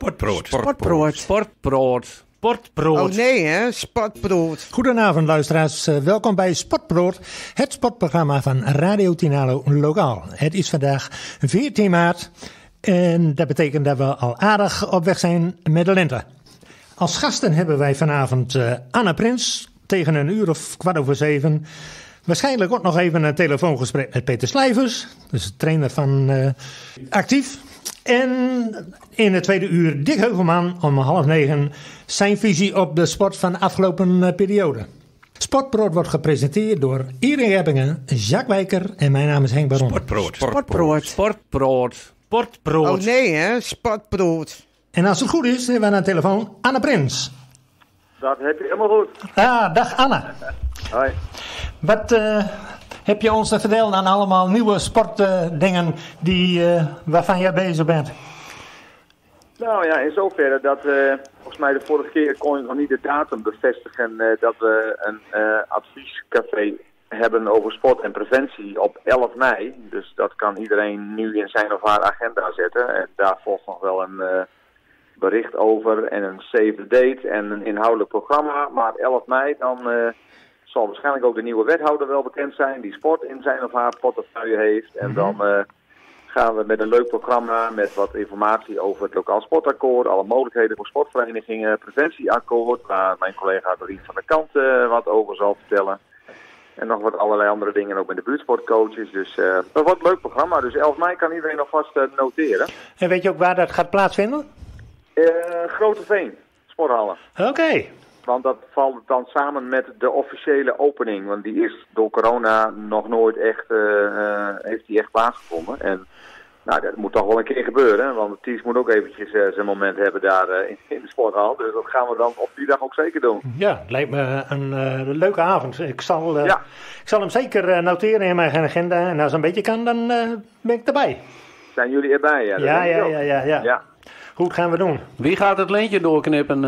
Sportbrood. Sportbrood. Sportbrood. Sportbrood. Oh nee, hè? Sportbrood. Goedenavond luisteraars, Eh, welkom bij Sportbrood, het sportprogramma van Radio Tinalo Lokaal. Het is vandaag 14 maart en dat betekent dat we al aardig op weg zijn met de lente. Als gasten hebben wij vanavond eh, Anna Prins tegen een uur of kwart over zeven. Waarschijnlijk ook nog even een telefoongesprek met Peter Slijvers, dus de trainer van eh, Actief. En in het tweede uur Dick Heuvelman om half negen zijn visie op de sport van de afgelopen eh, periode. Sportbrood wordt gepresenteerd door Irin Rebbingen, Jacques Wijker en mijn naam is Henk Baron. Sportbrood. Sportbrood. Sportbrood. Sportbrood. Oh nee, hè? Sportbrood. En als het goed is, hebben we aan de telefoon Anne Prins. Dat heb je helemaal goed. Ah, dag Anne. Hoi. Wat eh, heb je ons te aan allemaal nieuwe sportdingen die, eh, waarvan jij bezig bent? Nou ja, in zoverre dat eh, volgens mij de vorige keer kon je nog niet de datum bevestigen eh, dat we een adviescafé hebben over sport en preventie op 11 mei. Dus dat kan iedereen nu in zijn of haar agenda zetten. En daar volgt nog wel een bericht over en een save the date en een inhoudelijk programma. Maar 11 mei dan zal waarschijnlijk ook de nieuwe wethouder wel bekend zijn die sport in zijn of haar portefeuille heeft. En dan... eh, gaan we met een leuk programma met wat informatie over het lokaal sportakkoord, alle mogelijkheden voor sportverenigingen, preventieakkoord, waar mijn collega Dorien van der Kant eh, wat over zal vertellen. En nog wat allerlei andere dingen ook met de buurtsportcoaches. Dus eh, dat wordt een leuk programma. Dus 11 mei kan iedereen alvast eh, noteren. En weet je ook waar dat gaat plaatsvinden? Grote Veen, sporthallen. Oké. Want dat valt dan samen met de officiële opening. Want die is door corona nog nooit echt, eh, eh, heeft die echt plaatsgevonden. En nou, dat moet toch wel een keer gebeuren. Want Ties moet ook eventjes eh, zijn moment hebben daar eh, in, in de sporthal. Dus dat gaan we dan op die dag ook zeker doen. Ja, het lijkt me een eh, leuke avond. Ik zal, eh, Ja. ik zal hem zeker eh, noteren in mijn agenda. En als het een beetje kan, dan eh, ben ik erbij. Zijn jullie erbij? Ja, dat Ja, ja, ja, ja. ja. Goed gaan we doen. Wie gaat het leentje doorknippen?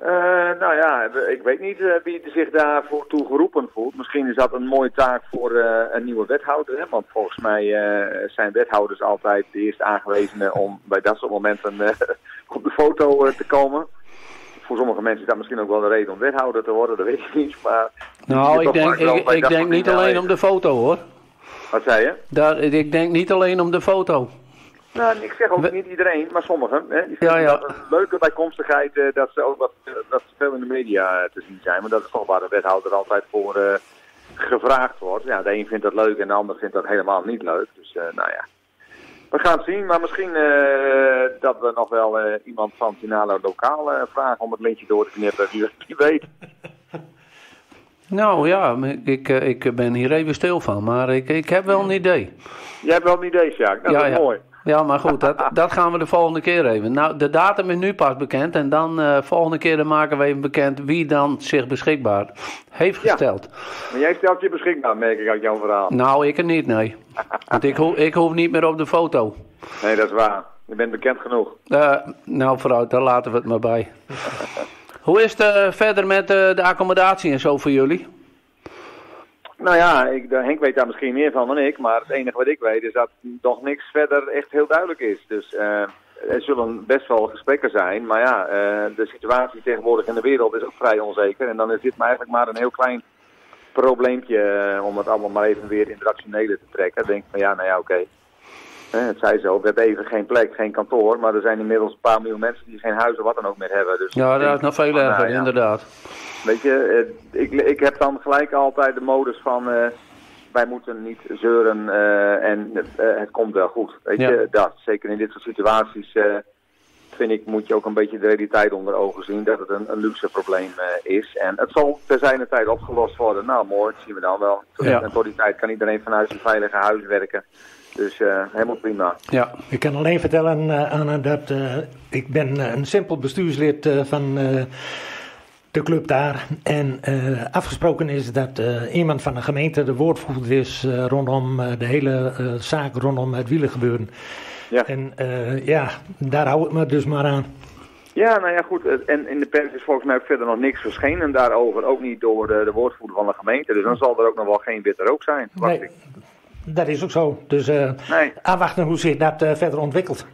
Eh? Nou ja, ik weet niet eh, wie zich daarvoor toe geroepen voelt. Misschien is dat een mooie taak voor eh, een nieuwe wethouder. Hè? Want volgens mij zijn wethouders altijd de eerste aangewezenen om bij dat soort momenten op de foto te komen. Voor sommige mensen is dat misschien ook wel de reden om wethouder te worden, dat weet ik niet. Maar nou, ik denk, ik, ik denk niet alleen om de foto hoor. Wat zei je? Daar, ik denk niet alleen om de foto. Nou, ik zeg ook niet iedereen, maar sommigen. Hè, die Ja, ja. dat een leuke bijkomstigheid eh, dat ze ook wat, eh, dat ze veel in de media eh, te zien zijn. Maar dat is toch waar de wethouder altijd voor eh, gevraagd wordt. Ja, de een vindt dat leuk en de ander vindt dat helemaal niet leuk. Dus eh, nou ja, we gaan het zien. Maar misschien eh, dat we nog wel eh, iemand van Finale Lokaal eh, vragen om het lintje door te knippen. Wie, weet. Nou ja, ik, eh, ik ben hier even stil van, maar ik, ik heb wel een idee. Jij hebt wel een idee, Sjaak. Nou, ja, dat is ja. mooi. Ja, maar goed, dat, dat gaan we de volgende keer even. Nou, de datum is nu pas bekend en dan eh volgende keer dan maken we even bekend wie dan zich beschikbaar heeft Ja. gesteld. Maar jij stelt je beschikbaar, merk ik uit jouw verhaal. Nou, ik er niet, nee. Want ik, ho ik hoef niet meer op de foto. Nee, dat is waar. Je bent bekend genoeg. Eh, nou, vooruit, daar laten we het maar bij. Hoe is het eh, verder met de accommodatie en zo voor jullie? Nou ja, ik, de- Henk weet daar misschien meer van dan ik, maar het enige wat ik weet is dat nog niks verder echt heel duidelijk is. Dus eh, er zullen best wel gesprekken zijn, maar ja, eh, de situatie tegenwoordig in de wereld is ook vrij onzeker. En dan is dit maar eigenlijk maar een heel klein probleempje eh, om het allemaal maar even weer in het rationele te trekken. Dan denk ik van ja, nou ja, oké. Het zei zo, we hebben even geen plek, geen kantoor, maar er zijn inmiddels een paar miljoen mensen die geen huis of wat dan ook meer hebben. Dus Ja, dat is nog veel nou erger, ja. inderdaad. Weet je, eh, ik, ik heb dan gelijk altijd de modus van eh, wij moeten niet zeuren eh, en het komt wel goed. Weet Ja. je, dat. Zeker in dit soort situaties vind ik moet je ook een beetje de realiteit onder ogen zien dat het een, een luxe probleem is. En het zal ter zijner tijd opgelost worden. Nou mooi, dat zien we dan wel. Ja. En tot die tijd kan iedereen vanuit zijn veilige huis werken. Dus eh, helemaal prima. Ja, Ik kan alleen vertellen, eh, Anne, dat eh, ik ben een simpel bestuurslid eh, van eh, de club daar. En eh, afgesproken is dat eh, iemand van de gemeente de woordvoerder is eh, rondom eh, de hele zaak rondom het wielengebeuren. Ja. En eh, ja, daar hou ik me dus maar aan. Ja, nou ja, goed. En in de pers is volgens mij ook verder nog niks verschenen daarover. Ook niet door de, de woordvoerder van de gemeente. Dus dan zal er ook nog wel geen witte rook zijn, wacht Nee, ik. Dat is ook zo. Dus eh, Nee. afwachten hoe zich dat eh, verder ontwikkelt.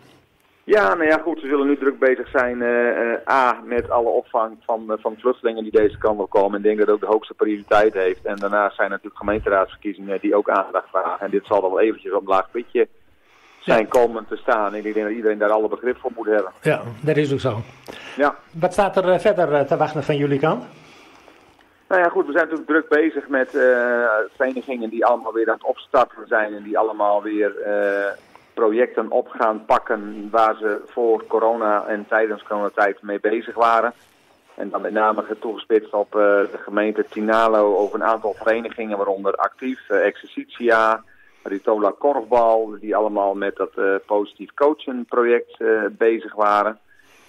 Ja, nou ja, goed. We zullen nu druk bezig zijn, eh, A, met alle opvang van, van vluchtelingen die deze kant op komen. En ik denk dat ook de hoogste prioriteit heeft. En daarnaast zijn natuurlijk gemeenteraadsverkiezingen die ook aandacht vragen. En dit zal dan wel eventjes op een laag pitje zijn komen te staan. En ik denk dat iedereen daar alle begrip voor moet hebben. Ja, dat is ook zo. Ja. Wat staat er verder te wachten van jullie kant? Nou ja, goed, we zijn natuurlijk druk bezig met eh, verenigingen die allemaal weer aan het opstarten zijn en die allemaal weer eh, projecten op gaan pakken waar ze voor corona en tijdens coronatijd mee bezig waren. En dan met name toegespitst op eh, de gemeente Tinalo over een aantal verenigingen, waaronder actief, Exercitia, Ritola Korfbal, die allemaal met dat positief coachen project bezig waren.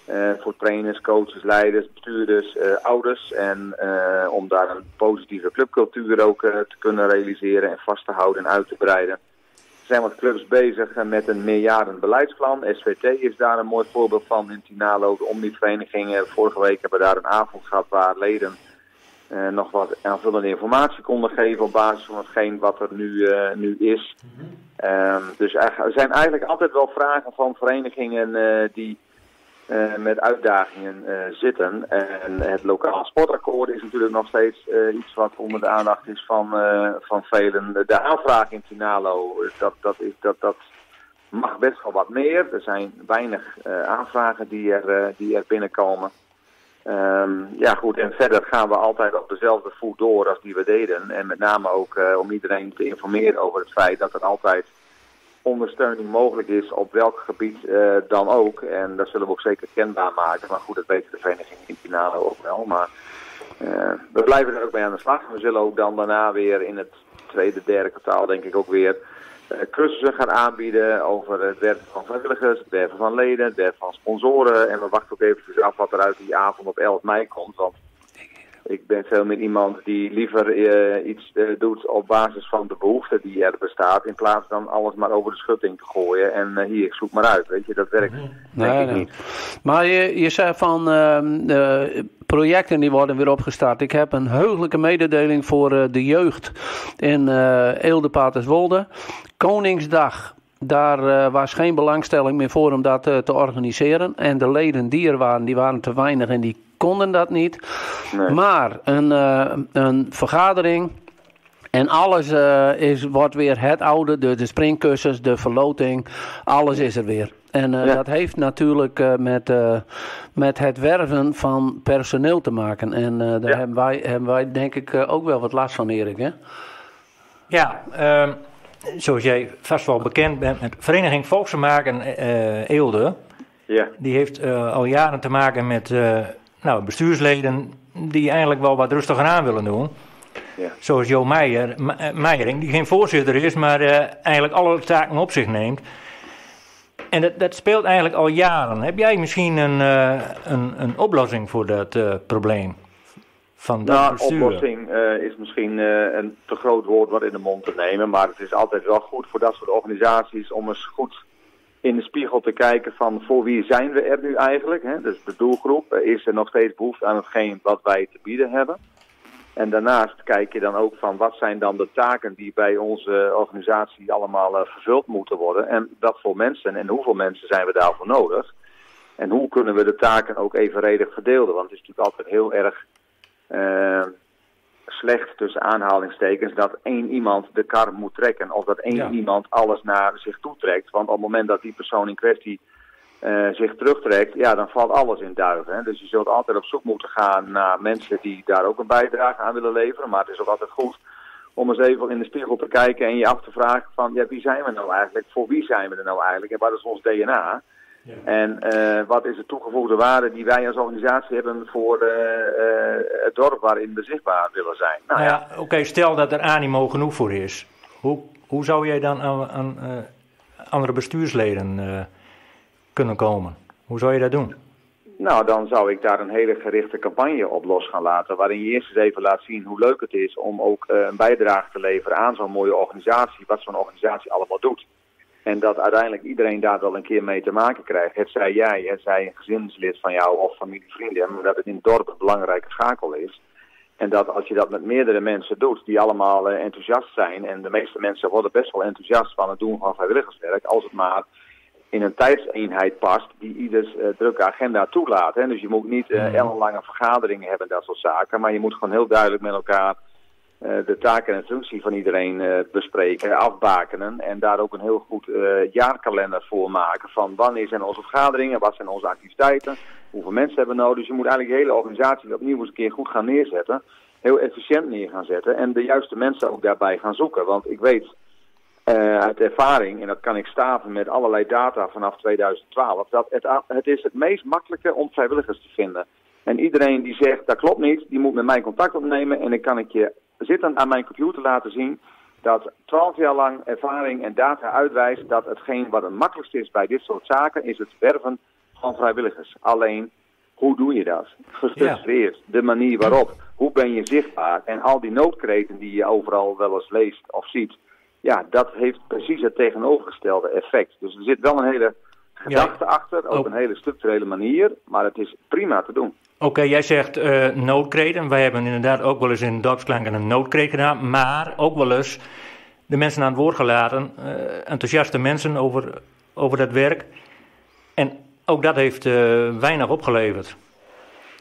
Eh, voor trainers, coaches, leiders, bestuurders, eh, ouders. En eh, om daar een positieve clubcultuur ook te kunnen realiseren en vast te houden en uit te breiden. Er zijn wat clubs bezig met een meerjaren beleidsplan. SVT is daar een mooi voorbeeld van in Tinalo. De Omniverenigingen vorige week hebben daar een avond gehad waar leden nog wat aanvullende informatie konden geven op basis van hetgeen wat er nu, nu is. Ehm, dus er zijn eigenlijk altijd wel vragen van verenigingen die met uitdagingen eh, zitten. En het lokaal sportakkoord is natuurlijk nog steeds eh, iets wat onder de aandacht is van, eh, van velen. De aanvraag in Tinalo, dat, dat, is, dat, dat mag best wel wat meer. Er zijn weinig eh, aanvragen die er, eh, die er binnenkomen. Ehm, ja goed, en verder gaan we altijd op dezelfde voet door als die we deden. En met name ook eh, om iedereen te informeren over het feit dat er altijd ondersteuning mogelijk is op welk gebied eh, dan ook. En dat zullen we ook zeker kenbaar maken. Maar goed, dat weten de vereniging in Pinalo ook wel. Maar eh, we blijven er ook mee aan de slag. We zullen ook dan daarna weer in het tweede, derde kwartaal denk ik ook weer eh, cursussen gaan aanbieden over het werven van vrijwilligers, het werven van leden, het werven van sponsoren. En we wachten ook eventjes af wat er uit die avond op 11 mei komt. Want ik ben veel meer iemand die liever eh, iets eh, doet op basis van de behoefte die er bestaat. In plaats dan alles maar over de schutting te gooien. En eh, hier, zoek maar uit. Weet je, dat werkt denk Nee, ik niet. Maar je, je zei van ehm, projecten die worden weer opgestart. Ik heb een heugelijke mededeling voor de jeugd in eh Eelde. Koningsdag. Daar was geen belangstelling meer voor om dat te organiseren. En de leden die er waren, die waren te weinig en die konden dat niet. Nee. Maar een, eh, een vergadering en alles eh, is, wordt weer het oude, de, de springkussens, de verloting, alles is er weer. En eh, Ja. dat heeft natuurlijk eh, met, eh, met het werven van personeel te maken. En eh, daar Ja. hebben, wij, hebben wij denk ik eh, ook wel wat last van, Erik. Hè? Ja, ehm, zoals jij vast wel bekend bent met Vereniging Volksvermaken eh Eelde. Ja, Die heeft eh, al jaren te maken met eh, nou, bestuursleden die eigenlijk wel wat rustiger aan willen doen. Ja. Zoals Jo Meijer, eh, Meijering, die geen voorzitter is, maar eh, eigenlijk alle taken op zich neemt. En dat, dat speelt eigenlijk al jaren. Heb jij misschien een, eh, een, een oplossing voor dat probleem? Van dat nou, bestuur? oplossing is misschien een te groot woord wat in de mond te nemen. Maar het is altijd wel goed voor dat soort organisaties om eens goed in de spiegel te kijken van voor wie zijn we er nu eigenlijk. Hè? Dus de doelgroep, eh, is er nog steeds behoefte aan hetgeen wat wij te bieden hebben. En daarnaast kijk je dan ook van wat zijn dan de taken die bij onze organisatie allemaal eh, vervuld moeten worden. En wat voor mensen en hoeveel mensen zijn we daarvoor nodig. En hoe kunnen we de taken ook evenredig verdelen. Want het is natuurlijk altijd heel erg eh, slecht tussen aanhalingstekens dat één iemand de kar moet trekken. Of dat één Ja. iemand alles naar zich toe trekt. Want op het moment dat die persoon in kwestie eh, zich terugtrekt, ja, dan valt alles in duigen. Hè? Dus je zult altijd op zoek moeten gaan naar mensen die daar ook een bijdrage aan willen leveren. Maar het is ook altijd goed om eens even in de spiegel te kijken en je af te vragen van, ja, wie zijn we nou eigenlijk? Voor wie zijn we er nou eigenlijk? En wat is ons DNA? En eh, wat is de toegevoegde waarde die wij als organisatie hebben voor eh, eh, het dorp waarin we zichtbaar willen zijn? Nou, Nou ja. oké, stel dat er animo genoeg voor is. Hoe, hoe zou jij dan aan, aan andere bestuursleden kunnen komen? Hoe zou je dat doen? Nou, dan zou ik daar een hele gerichte campagne op los gaan laten. Waarin je eerst eens even laat zien hoe leuk het is om ook een bijdrage te leveren aan zo'n mooie organisatie. Wat zo'n organisatie allemaal doet. En dat uiteindelijk iedereen daar wel een keer mee te maken krijgt. Het zij jij, het zij een gezinslid van jou of familie, vrienden. Maar dat het in het dorp een belangrijke schakel is. En dat als je dat met meerdere mensen doet, die allemaal eh, enthousiast zijn. En de meeste mensen worden best wel enthousiast van het doen van vrijwilligerswerk. Als het maar in een tijdseenheid past die ieders uh, drukke agenda toelaat. Hè? Dus je moet niet uh, ellenlange vergaderingen hebben, dat soort zaken. Maar je moet gewoon heel duidelijk met elkaar de taken en functie van iedereen bespreken, afbakenen. En daar ook een heel goed jaarkalender voor maken. Van wanneer zijn onze vergaderingen, wat zijn onze activiteiten, hoeveel mensen hebben we nodig. Dus je moet eigenlijk de hele organisatie opnieuw eens een keer goed gaan neerzetten. Heel efficiënt neer gaan zetten. En de juiste mensen ook daarbij gaan zoeken. Want ik weet uit ervaring, en dat kan ik staven met allerlei data vanaf 2012, dat het, het is het meest makkelijke om vrijwilligers te vinden. En iedereen die zegt dat klopt niet, die moet met mij contact opnemen en dan kan ik je zitten aan mijn computer laten zien dat 12 jaar lang ervaring en data uitwijst dat hetgeen wat het makkelijkste is bij dit soort zaken is het werven van vrijwilligers. Alleen, hoe doe je dat? Gestructureerd, ja. de manier waarop, hoe ben je zichtbaar en al die noodkreten die je overal wel eens leest of ziet ja, dat heeft precies het tegenovergestelde effect. Dus er zit wel een hele gedachte achter, ook oh. een hele structurele manier, maar het is prima te doen. Oké, jij zegt uh, noodkreten. Wij hebben inderdaad ook wel eens in dorpsklanken een noodkreet gedaan, maar ook wel eens de mensen aan het woord gelaten, uh, enthousiaste mensen over, over dat werk. En ook dat heeft uh, weinig opgeleverd.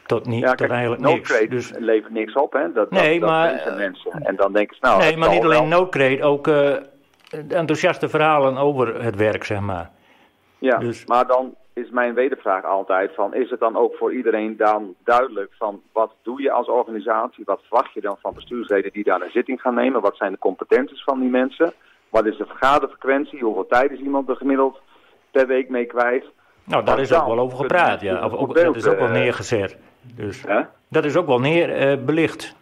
Tot, niet, ja, tot eigenlijk niks. Dus levert niks op, hè? Dat, nee, dat, maar, dat mensen. En dan denken ze, nou. Nee, maar niet alleen noodkreet, ook enthousiaste verhalen over het werk, zeg maar. Ja, dus. maar dan is mijn wedervraag altijd van, is het dan ook voor iedereen dan duidelijk van, wat doe je als organisatie? Wat verwacht je dan van bestuursleden die daar een zitting gaan nemen? Wat zijn de competenties van die mensen? Wat is de vergaderfrequentie? Hoeveel tijd is iemand er gemiddeld per week mee kwijt? Nou, daar is ook wel over gepraat, ja. Of, ook, dat is ook wel neergezet. Dus dat is ook wel neer uh, belicht.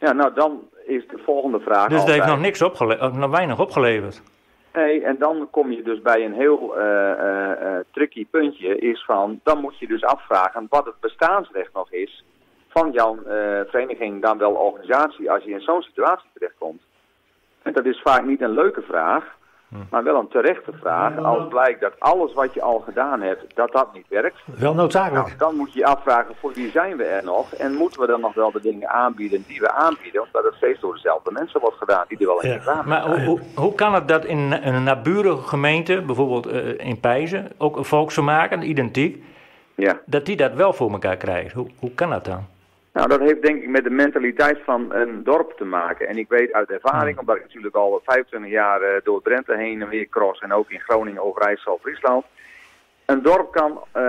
Ja, nou dan is de volgende vraag. Dus dat heeft nog niks opgeleverd, nog weinig opgeleverd. Nee, en dan kom je dus bij een heel uh, uh, tricky puntje, is van, dan moet je dus afvragen wat het bestaansrecht nog is van jouw vereniging, dan wel organisatie, als je in zo'n situatie terechtkomt. En dat is vaak niet een leuke vraag. Maar wel een terechte vraag. Als blijkt dat alles wat je al gedaan hebt, dat dat niet werkt. Wel noodzakelijk. Nou, dan moet je je afvragen, voor wie zijn we er nog? En moeten we dan nog wel de dingen aanbieden die we aanbieden? Omdat het steeds door dezelfde mensen wordt gedaan die er wel in ja. gedaan Maar hoe, hoe, hoe, kan het dat in een naburige gemeente, bijvoorbeeld uh, in Pijzen, ook een volksvermaken, identiek, ja. dat die dat wel voor elkaar krijgt? Hoe, hoe kan dat dan? Nou, dat heeft denk ik met de mentaliteit van een dorp te maken. En ik weet uit ervaring, omdat ik natuurlijk al 25 jaar uh, door Drenthe heen en weer cross en ook in Groningen, Overijssel, Friesland. Een dorp kan uh,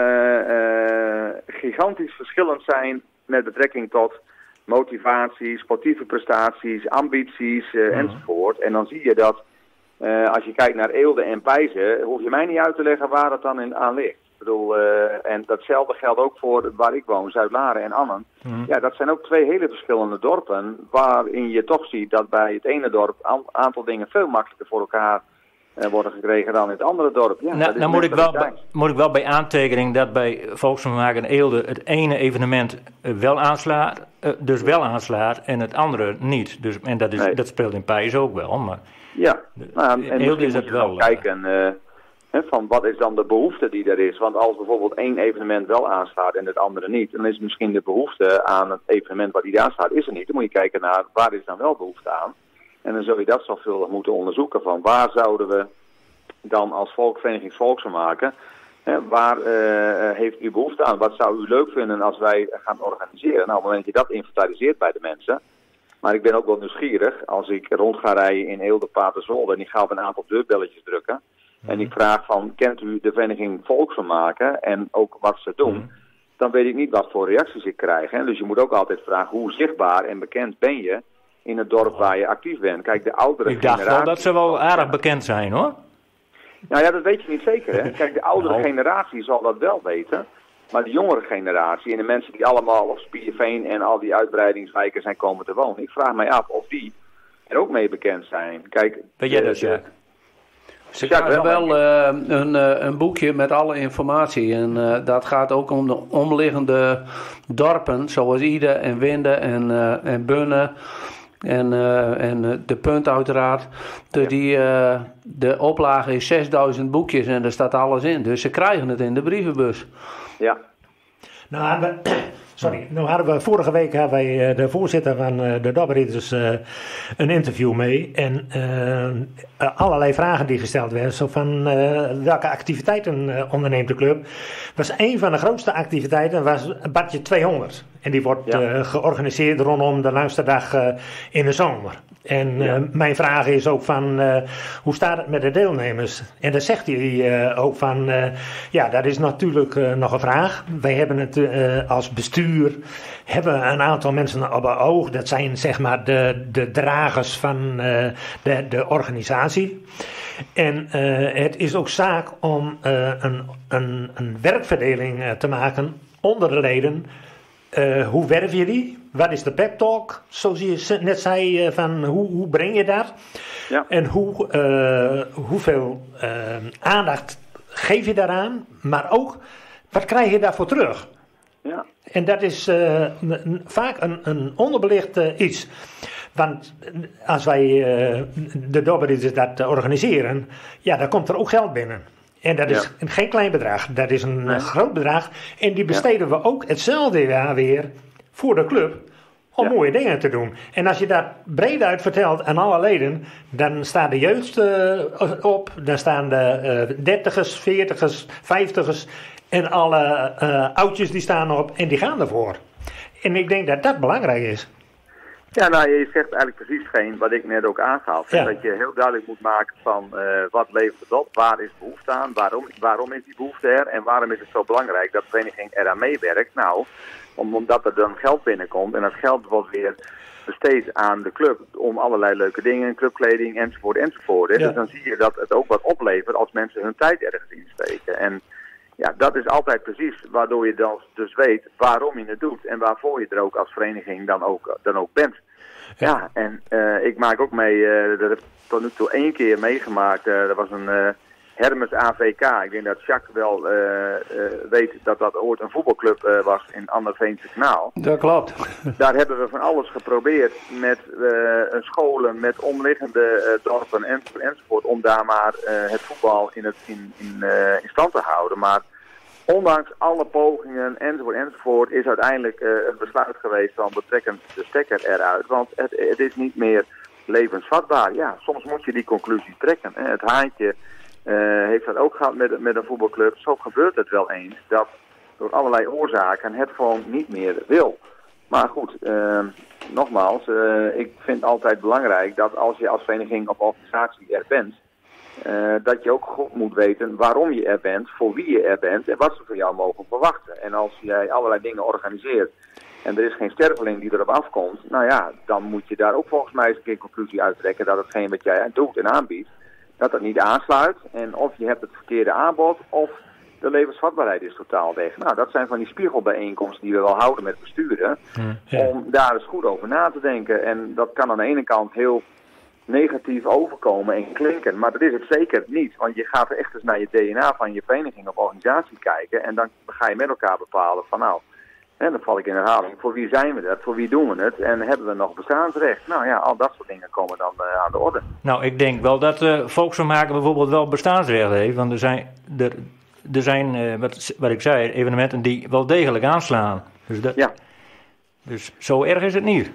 uh, gigantisch verschillend zijn met betrekking tot motivatie, sportieve prestaties, ambities enzovoort. En dan zie je dat als je kijkt naar Eelde en Pijzen, hoef je mij niet uit te leggen waar het dan in aan ligt. Bedoel, uh, en datzelfde geldt ook voor waar ik woon, Zuid-Laren en Annen. Mhm. Ja, dat zijn ook twee hele verschillende dorpen, waarin je toch ziet dat bij het ene dorp een aantal dingen veel makkelijker voor elkaar uh, worden gekregen dan in het andere dorp. Ja, nou, nou moet, ik wel, moet ik wel bij aantekening dat bij Volksvermaak en Eelde het ene evenement uh, wel aanslaat, dus wel aanslaat en het andere niet. Dus, en dat, is, nee. dat speelt in Pijs ook wel. Maar ja, nou, en Eelde is het wel. Kijken, van wat is dan de behoefte die er is? Want als bijvoorbeeld één evenement wel aanslaat en het andere niet, dan is misschien de behoefte aan het evenement wat niet aanslaat, is er niet. Dan moet je kijken naar waar is dan wel behoefte aan. En dan zul je dat zorgvuldig moeten onderzoeken van waar zouden we dan als volkvereniging volksvermaken, hè, waar uh, heeft u behoefte aan? Wat zou u leuk vinden als wij gaan organiseren? Nou, op het moment dat je dat inventariseert bij de mensen, maar ik ben ook wel nieuwsgierig als ik rond ga rijden in Eelde, Paterswolde en ik ga op een aantal deurbelletjes drukken. En ik vraag van, kent u de vereniging Volksvermaken en ook wat ze doen? Mhm. Dan weet ik niet wat voor reacties ik krijg. Hè? Dus je moet ook altijd vragen, hoe zichtbaar en bekend ben je in het dorp waar je actief bent? Kijk, de oudere ik dacht wel dat ze wel aardig bekend zijn, hoor. Nou ja, dat weet je niet zeker. Hè? Kijk, de oudere nou. generatie zal dat wel weten. Maar de jongere generatie en de mensen die allemaal op Spierveen en al die uitbreidingswijken zijn komen te wonen. Ik vraag mij af of die er ook mee bekend zijn. Kijk, ben jij dat, ja? Ze krijgen wel uh, een, uh, een boekje met alle informatie. En uh, dat gaat ook om de omliggende dorpen, zoals Ide en Winde en, en Bunne. En, en de punt uiteraard. De, die, de oplage is 6000 boekjes en er staat alles in. Dus ze krijgen het in de brievenbus. Ja. Nou, Sorry, nou hadden we vorige week hadden wij eh, de voorzitter van eh, de Dobberridders eh een interview mee. En allerlei vragen die gesteld werden. Zo van welke activiteiten onderneemt de club. Was een van de grootste activiteiten was Badje 200. En die wordt Ja. eh, georganiseerd rondom de langste dag eh, in de zomer. En eh, mijn vraag is ook van, hoe staat het met de deelnemers? En dan zegt hij ook van, ja, dat is natuurlijk nog een vraag. Wij hebben het als bestuur, hebben een aantal mensen op het oog. Dat zijn zeg maar de, de dragers van de, de organisatie. En het is ook zaak om een, een, een werkverdeling te maken onder de leden. Eh, hoe werf je die? Wat is de pep talk? Zoals je net zei, eh, van hoe, hoe breng je dat? Ja. En hoe, eh, hoeveel aandacht geef je daaraan? Maar ook, wat krijg je daarvoor terug? Ja. En dat is vaak een, een onderbelicht iets. Want als wij de Dobberridders dat organiseren, ja, dan komt er ook geld binnen. En dat is geen klein bedrag, dat is een eh, groot bedrag. En die besteden we ook hetzelfde jaar weer voor de club om Ja. mooie dingen te doen. En als je dat breed uit vertelt aan alle leden, dan staat de jeugd eh, op, dan staan de eh, dertigers, veertigers, vijftigers en alle oudjes die staan op en die gaan ervoor. En ik denk dat dat belangrijk is. Ja, nou, je zegt eigenlijk precies geen wat ik net ook aangaf. Ja. Dat je heel duidelijk moet maken van eh, wat levert het op, waar is behoefte aan, waarom, waarom is die behoefte er en waarom is het zo belangrijk dat de vereniging eraan meewerkt. Nou, om, omdat er dan geld binnenkomt en dat geld wordt weer besteed aan de club om allerlei leuke dingen, clubkleding enzovoort enzovoort. Ja. Dus dan zie je dat het ook wat oplevert als mensen hun tijd ergens insteken. En ja, dat is altijd precies waardoor je dan dus weet waarom je het doet en waarvoor je er ook als vereniging dan ook, dan ook bent. Ja, en eh, ik maak ook mee, eh, dat heb ik tot nu toe één keer meegemaakt. eh dat was een Hermes AVK. Ik denk dat Jacques wel weet dat dat ooit een voetbalclub was in Anderveense Kanaal. Dat klopt. Daar hebben we van alles geprobeerd met scholen, met omliggende dorpen enzovoort, enzovoort. Om daar maar het voetbal in, het, in, in, in stand te houden. Maar ondanks alle pogingen enzovoort enzovoort is uiteindelijk eh, het besluit geweest van we trekken de stekker eruit. Want het, het is niet meer levensvatbaar. Ja, soms moet je die conclusie trekken. Hè. Het haantje eh, heeft dat ook gehad met, met een voetbalclub. Zo gebeurt het wel eens dat door allerlei oorzaken het gewoon niet meer wil. Maar goed, eh, nogmaals, eh, ik vind altijd belangrijk dat als je als vereniging of organisatie er bent, eh, dat je ook goed moet weten waarom je er bent, voor wie je er bent en wat ze van jou mogen verwachten. En als jij allerlei dingen organiseert en er is geen sterveling die erop afkomt, nou ja, dan moet je daar ook volgens mij eens een keer conclusie uittrekken dat hetgeen wat jij doet en aanbiedt, dat dat niet aansluit. En of je hebt het verkeerde aanbod of de levensvatbaarheid is totaal weg. Nou, dat zijn van die spiegelbijeenkomsten die we wel houden met besturen. Ja. Om daar eens goed over na te denken. En dat kan aan de ene kant heel negatief overkomen en klinken. Maar dat is het zeker niet. Want je gaat echt eens naar je DNA van je vereniging of organisatie kijken. En dan ga je met elkaar bepalen van nou, hè, dan val ik in herhaling. Voor wie zijn we dat? Voor wie doen we het? En hebben we nog bestaansrecht? Nou ja, al dat soort dingen komen dan eh, aan de orde. Nou, ik denk wel dat uh, Volksvermaken bijvoorbeeld wel bestaansrecht heeft. Want er zijn, er, er zijn uh, wat, wat ik zei, evenementen die wel degelijk aanslaan. Dus, dat, Ja. dus zo erg is het niet.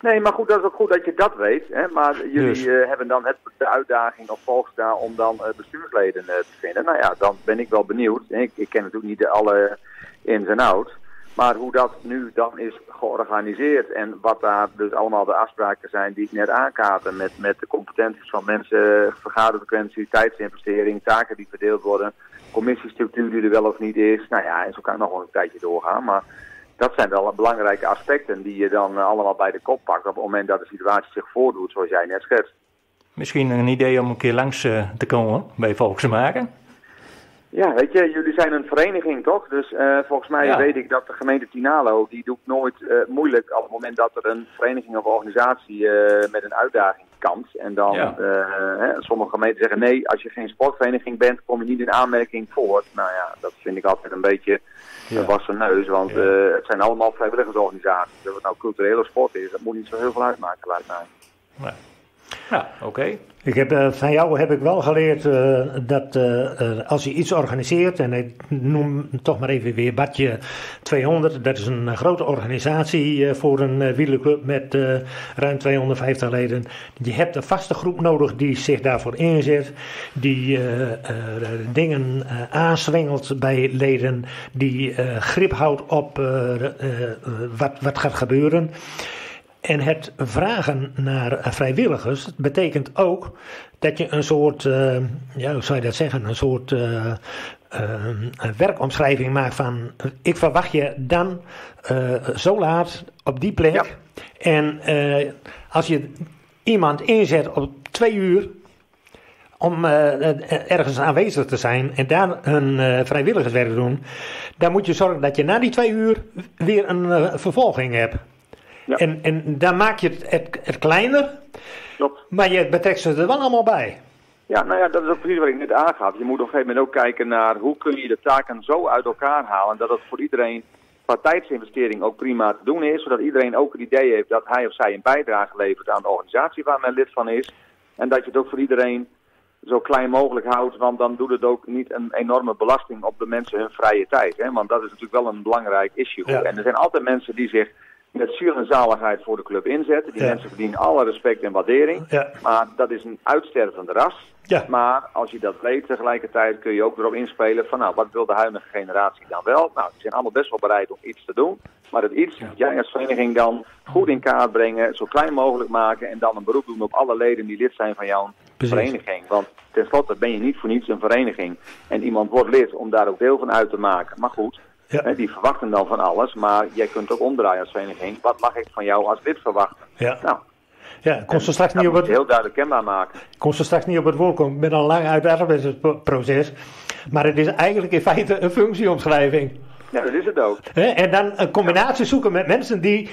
Nee, maar goed, dat is ook goed dat je dat weet. Hè? Maar jullie Dus. eh, hebben dan het, de uitdaging op volgstaan om dan eh, bestuursleden eh, te vinden. Nou ja, dan ben ik wel benieuwd. Ik, ik ken natuurlijk niet de alle ins en outs. Maar hoe dat nu dan is georganiseerd en wat daar dus allemaal de afspraken zijn die ik net aankaarten met, met de competenties van mensen, vergaderfrequentie, tijdsinvestering, taken die verdeeld worden, commissiestructuur die er wel of niet is. Nou ja, en zo kan ik nog wel een tijdje doorgaan. Maar dat zijn wel belangrijke aspecten die je dan eh, allemaal bij de kop pakt op het moment dat de situatie zich voordoet zoals jij net schetst. Misschien een idee om een keer langs uh, te komen bij Volksmaken. Ja, weet je, jullie zijn een vereniging toch? Dus uh, volgens mij Ja. weet ik dat de gemeente Tinalo, die doet nooit uh, moeilijk op het moment dat er een vereniging of organisatie uh, met een uitdaging kampt. En dan, Ja. hè, sommige gemeenten zeggen nee, als je geen sportvereniging bent, kom je niet in aanmerking voor. Nou ja, dat vind ik altijd een beetje Ja. een wassen neus, want het zijn allemaal vrijwilligersorganisaties. Of het nou culturele sport is, dat moet niet zo heel veel uitmaken, lijkt mij. Nee. Ja, oké. Ik heb, eh, van jou heb ik wel geleerd eh, dat eh, als je iets organiseert, en ik noem toch maar even weer Badje 200, dat is een grote organisatie voor een wielerclub met ruim 250 leden. Je hebt een vaste groep nodig die zich daarvoor inzet, die dingen aanswengelt bij leden, die grip houdt op wat, wat gaat gebeuren. En het vragen naar eh, vrijwilligers betekent ook dat je een soort, eh, ja, hoe zou je dat zeggen, een soort eh, werkomschrijving maakt van, ik verwacht je dan zo laat op die plek. Ja. En als je iemand inzet op twee uur om ergens aanwezig te zijn en daar een vrijwilligerswerk doen, dan moet je zorgen dat je na die twee uur weer een vervolging hebt. Ja. En, en dan maak je het, het, het kleiner, Klopt. maar je betrekt ze er wel allemaal bij. Ja, nou ja, dat is ook precies wat ik net aangaf. Je moet op een gegeven moment ook kijken naar hoe kun je de taken zo uit elkaar halen dat het voor iedereen qua tijdsinvestering ook prima te doen is. Zodat iedereen ook het idee heeft dat hij of zij een bijdrage levert aan de organisatie waar men lid van is. En dat je het ook voor iedereen zo klein mogelijk houdt, want dan doet het ook niet een enorme belasting op de mensen hun vrije tijd. Hè? Want dat is natuurlijk wel een belangrijk issue. Ja. En er zijn altijd mensen die zich met ziel en zaligheid voor de club inzetten. Die Ja. mensen verdienen alle respect en waardering. Ja. Maar dat is een uitstervende ras. Ja. Maar als je dat weet tegelijkertijd kun je ook erop inspelen van nou, wat wil de huidige generatie dan wel? Nou, die zijn allemaal best wel bereid om iets te doen. Maar dat iets jij als vereniging dan goed in kaart brengen, zo klein mogelijk maken en dan een beroep doen op alle leden die lid zijn van jouw Precies. vereniging. Want tenslotte ben je niet voor niets een vereniging. En iemand wordt lid om daar ook deel van uit te maken. Maar goed, Ja. die verwachten dan van alles. Maar jij kunt ook omdraaien als vereniging. Wat mag ik van jou als lid verwachten? Ja, Nou, ja kon ze straks dat niet op het, heel duidelijk kenbaar maken. kon ze straks niet op het woord komen. Ben al lang arbeidsproces. Maar het is eigenlijk in feite een functieomschrijving. Ja, dat is het ook. Hè? En dan een combinatie zoeken met mensen die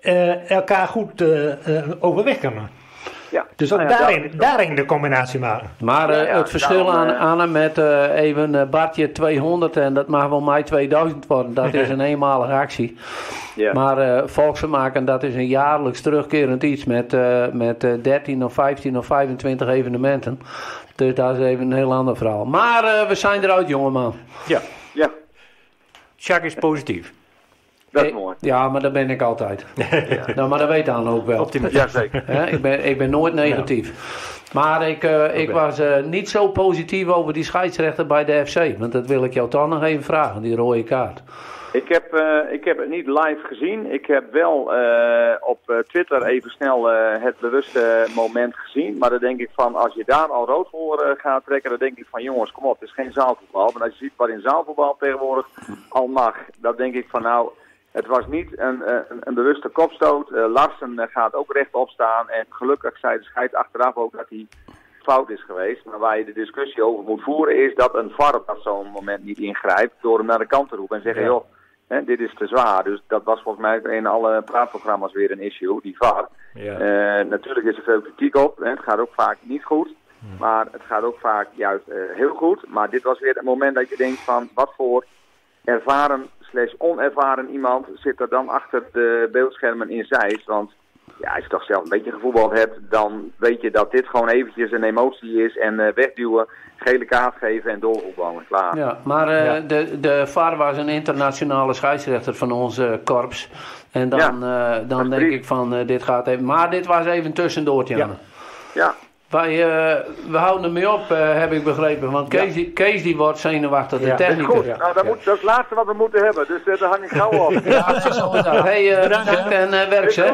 eh, elkaar goed eh, overweg kunnen. Ja. Dus ook Nou ja, daarin, de combinatie maken. Maar eh, Ja, ja, het verschil daarom, aan, eh, aan en met eh, even Bartje 200 en dat mag wel mei 2000 worden. Dat is een eenmalige actie. Ja. Maar eh volksvermaken, dat is een jaarlijks terugkerend iets met, eh, met eh, 13 of 15 of 25 evenementen. Dus dat is even een heel ander verhaal. Maar eh, we zijn eruit, jongeman. Ja, Ja, Jacques is positief. Dat is Eh, mooi. Ja, maar dat ben ik altijd. nou, maar dat weet dan ook wel. Optimist. Jazeker. Hè, ik, ben, ik ben nooit negatief. Maar ik, eh, ik was eh, niet zo positief over die scheidsrechter bij de FC. Want dat wil ik jou toch nog even vragen, die rode kaart. Ik heb, eh, ik heb het niet live gezien. Ik heb wel eh, op eh, Twitter even snel eh, het bewuste moment gezien. Maar dan denk ik van, als je daar al rood voor gaat trekken, dan denk ik van, jongens, kom op, het is geen zaalvoetbal. Maar als je ziet wat in zaalvoetbal tegenwoordig al mag, dan denk ik van, nou, het was niet een, eh, een, een bewuste kopstoot. Eh, Larsen eh, gaat ook rechtop staan. En gelukkig zei de scheid achteraf ook dat hij fout is geweest. Maar waar je de discussie over moet voeren is dat een VAR op zo'n moment niet ingrijpt door hem naar de kant te roepen en zeggen, Ja. joh, hè, dit is te zwaar. Dus dat was volgens mij in alle praatprogramma's weer een issue, die VAR. Ja. Natuurlijk is er veel kritiek op. Hè. Het gaat ook vaak niet goed. Maar het gaat ook vaak juist heel goed. Maar dit was weer het moment dat je denkt van wat voor ervaren slash onervaren iemand zit er dan achter de beeldschermen in Zeist. Want ja, als je toch zelf een beetje gevoetbald hebt, dan weet je dat dit gewoon eventjes een emotie is. En eh, wegduwen, gele kaart geven en doorvoetballen. Klaar. Ja, maar eh, Ja. de, de VAR was een internationale scheidsrechter van onze korps. En dan, eh, dan denk ik van, eh, dit gaat even... Maar dit was even tussendoor, Janne. Ja. Ja, Wij, eh, we houden ermee op, eh, heb ik begrepen. Want Kees, die, Kees die wordt zenuwachtig, de Ja, dat is technicus. goed. Nou, dat, moet, dat is het laatste wat we moeten hebben. Dus eh, daar hang ik gauw op. Ja, zo. Hey, eh, Bedankt, en werk, hè?